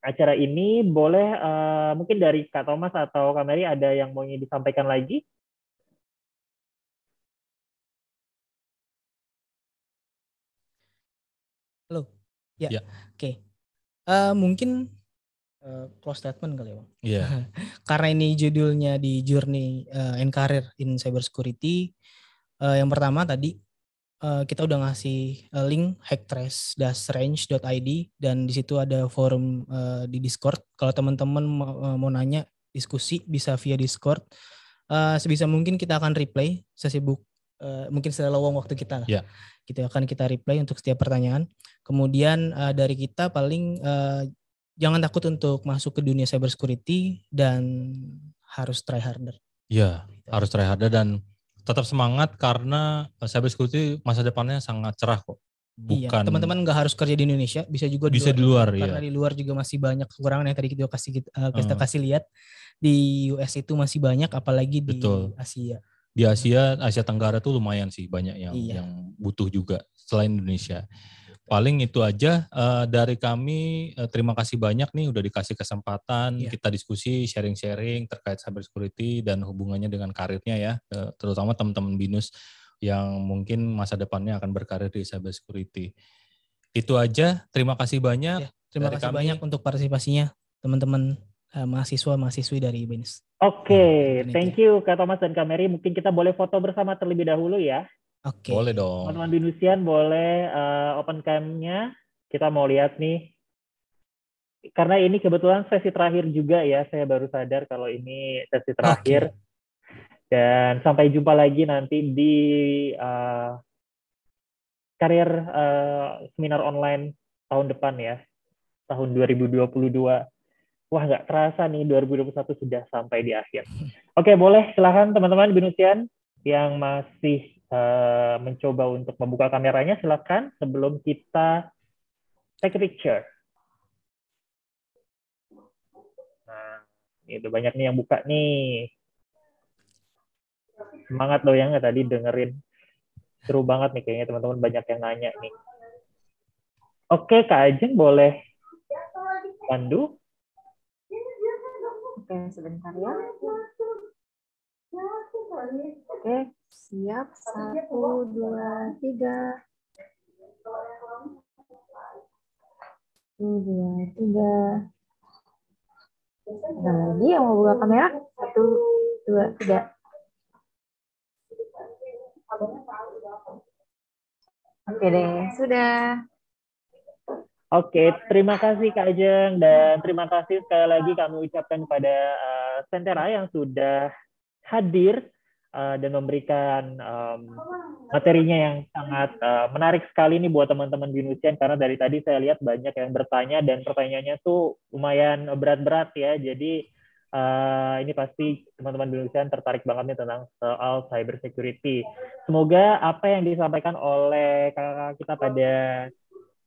acara ini, boleh uh, mungkin dari Kak Thomas atau Kak Mary ada yang mau disampaikan lagi? Ya. ya. Oke. Okay. Uh, eh, mungkin uh, close statement kali ya, Bang. Iya. Yeah. Karena ini judulnya di Journey uh, and Career in Cybersecurity. Uh, yang pertama tadi uh, kita udah ngasih uh, link hacktrace-range.id dan di situ ada forum uh, di Discord. Kalau teman-teman uh, mau nanya diskusi bisa via Discord. Uh, sebisa mungkin kita akan replay sesibuk uh, mungkin selowong waktu kita. Yeah gitu akan kita reply untuk setiap pertanyaan. Kemudian uh, dari kita paling uh, jangan takut untuk masuk ke dunia cyber security dan harus try harder. Iya, gitu. harus try harder dan tetap semangat karena eh, cyber security masa depannya sangat cerah kok. Iya, Bukan iya, teman-teman nggak harus kerja di Indonesia, bisa juga bisa di luar, di luar karena iya. di luar juga masih banyak kekurangan yang tadi kita kasih uh, kita uh. kasih lihat di US itu masih banyak apalagi di Betul. Asia di Asia Asia Tenggara tuh lumayan sih banyak yang iya. yang butuh juga selain Indonesia. Paling itu aja uh, dari kami. Uh, terima kasih banyak nih udah dikasih kesempatan iya. kita diskusi, sharing-sharing terkait cyber security dan hubungannya dengan karirnya ya, uh, terutama teman-teman binus yang mungkin masa depannya akan berkarir di cyber security. Itu aja. Terima kasih banyak. Ya, terima kasih kami. banyak untuk partisipasinya teman-teman uh, mahasiswa mahasiswi dari BINUS. Oke, okay, hmm, thank you Kak Thomas dan Kak Mary. Mungkin kita boleh foto bersama terlebih dahulu ya. Oke. Okay. Boleh dong. Teman-teman Binusian boleh uh, open cam-nya. Kita mau lihat nih. Karena ini kebetulan sesi terakhir juga ya. Saya baru sadar kalau ini sesi terakhir. Okay. Dan sampai jumpa lagi nanti di uh, karir uh, seminar online tahun depan ya. Tahun 2022 wah nggak terasa nih 2021 sudah sampai di akhir. Oke, boleh silahkan teman-teman Binusian yang masih uh, mencoba untuk membuka kameranya, silahkan sebelum kita take a picture. Nah, itu banyak nih yang buka nih. Semangat loh yang tadi dengerin. Seru banget nih kayaknya teman-teman banyak yang nanya nih. Oke, Kak Ajeng boleh pandu. Oke, sebentar ya. Oke, siap. Satu, dua, tiga. Satu, dua, tiga. Ada lagi yang mau buka kamera? Satu, dua, tiga. Oke deh, sudah. Oke, terima kasih Kak Ajeng dan terima kasih sekali lagi kami ucapkan kepada uh, Sentera yang sudah hadir uh, dan memberikan um, materinya yang sangat uh, menarik sekali nih buat teman-teman Binusian karena dari tadi saya lihat banyak yang bertanya dan pertanyaannya tuh lumayan berat-berat ya. Jadi uh, ini pasti teman-teman Binusian tertarik banget nih tentang soal cyber security. Semoga apa yang disampaikan oleh kakak kita pada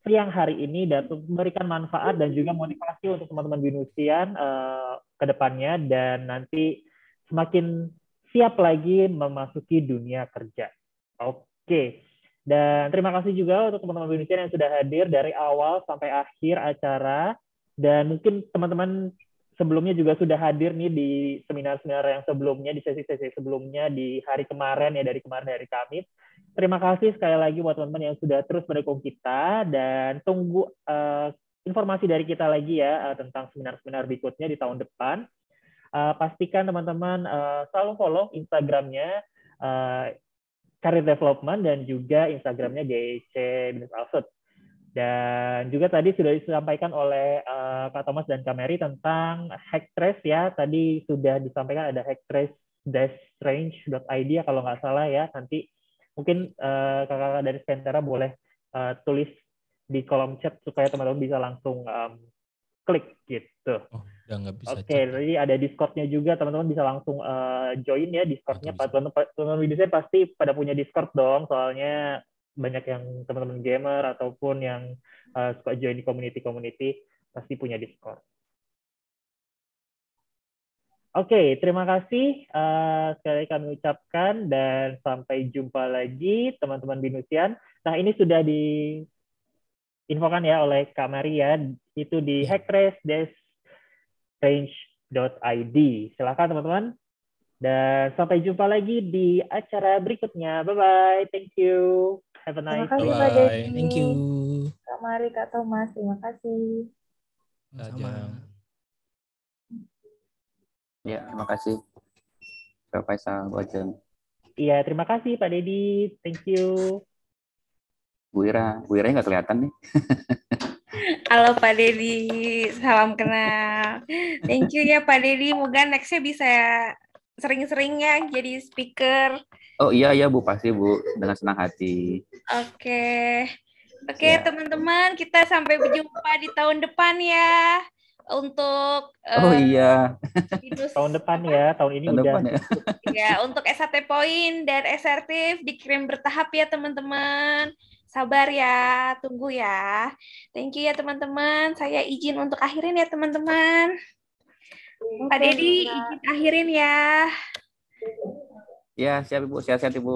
siang hari ini dapat memberikan manfaat dan juga motivasi untuk teman-teman Binusian uh, ke depannya dan nanti semakin siap lagi memasuki dunia kerja. Oke. Dan terima kasih juga untuk teman-teman Binusian yang sudah hadir dari awal sampai akhir acara dan mungkin teman-teman sebelumnya juga sudah hadir nih di seminar-seminar yang sebelumnya di sesi-sesi sebelumnya di hari kemarin ya dari kemarin dari Kamis terima kasih sekali lagi buat teman-teman yang sudah terus mendukung kita dan tunggu uh, informasi dari kita lagi ya uh, tentang seminar-seminar berikutnya di tahun depan. Uh, pastikan teman-teman uh, selalu follow Instagramnya uh, Career Development dan juga Instagramnya GC Business Alphabet. Dan juga tadi sudah disampaikan oleh uh, Kak Thomas dan Kak Mary tentang Hacktrace ya. Tadi sudah disampaikan ada hacktrace-range.id ya kalau nggak salah ya. Nanti mungkin uh, kakak-kakak dari Skentera boleh uh, tulis di kolom chat supaya teman-teman bisa langsung um, klik gitu. Oh, Oke, okay, jadi ada Discord-nya juga, teman-teman bisa langsung uh, join ya Discord-nya. Teman-teman pasti pada punya Discord dong, soalnya banyak yang teman-teman gamer ataupun yang uh, suka join di community-community pasti punya Discord. Oke, terima kasih uh, sekali kami ucapkan dan sampai jumpa lagi teman-teman Binusian. Nah, ini sudah diinfokan ya oleh Kak Maria, itu di iya. hacktrace-range.id. Silakan teman-teman. Dan sampai jumpa lagi di acara berikutnya. Bye-bye. Thank you. Have a nice day. Terima kasih Pak Thank you. Kak Mari, Kak Thomas. Terima kasih. Sama. Ya, terima kasih. Pak Faisal, Bu Ajeng. Iya, terima kasih Pak Dedi. Thank you. Bu Ira, Bu Ira nggak kelihatan nih. Halo Pak Dedi, salam kenal. Thank you ya Pak Dedi, moga nextnya bisa sering-sering ya jadi speaker. Oh iya ya Bu, pasti Bu, dengan senang hati. Oke. Oke ya. teman-teman, kita sampai berjumpa di tahun depan ya untuk uh, Oh iya. tahun depan ya, tahun ini tahun udah. Depan ya. ya, untuk SAT poin dan SRT dikirim bertahap ya teman-teman. Sabar ya, tunggu ya. Thank you ya teman-teman. Saya izin untuk akhirin ya teman-teman. Pak Dedi izin akhirin ya. Ya, siap Ibu. Sehat-sehat Ibu.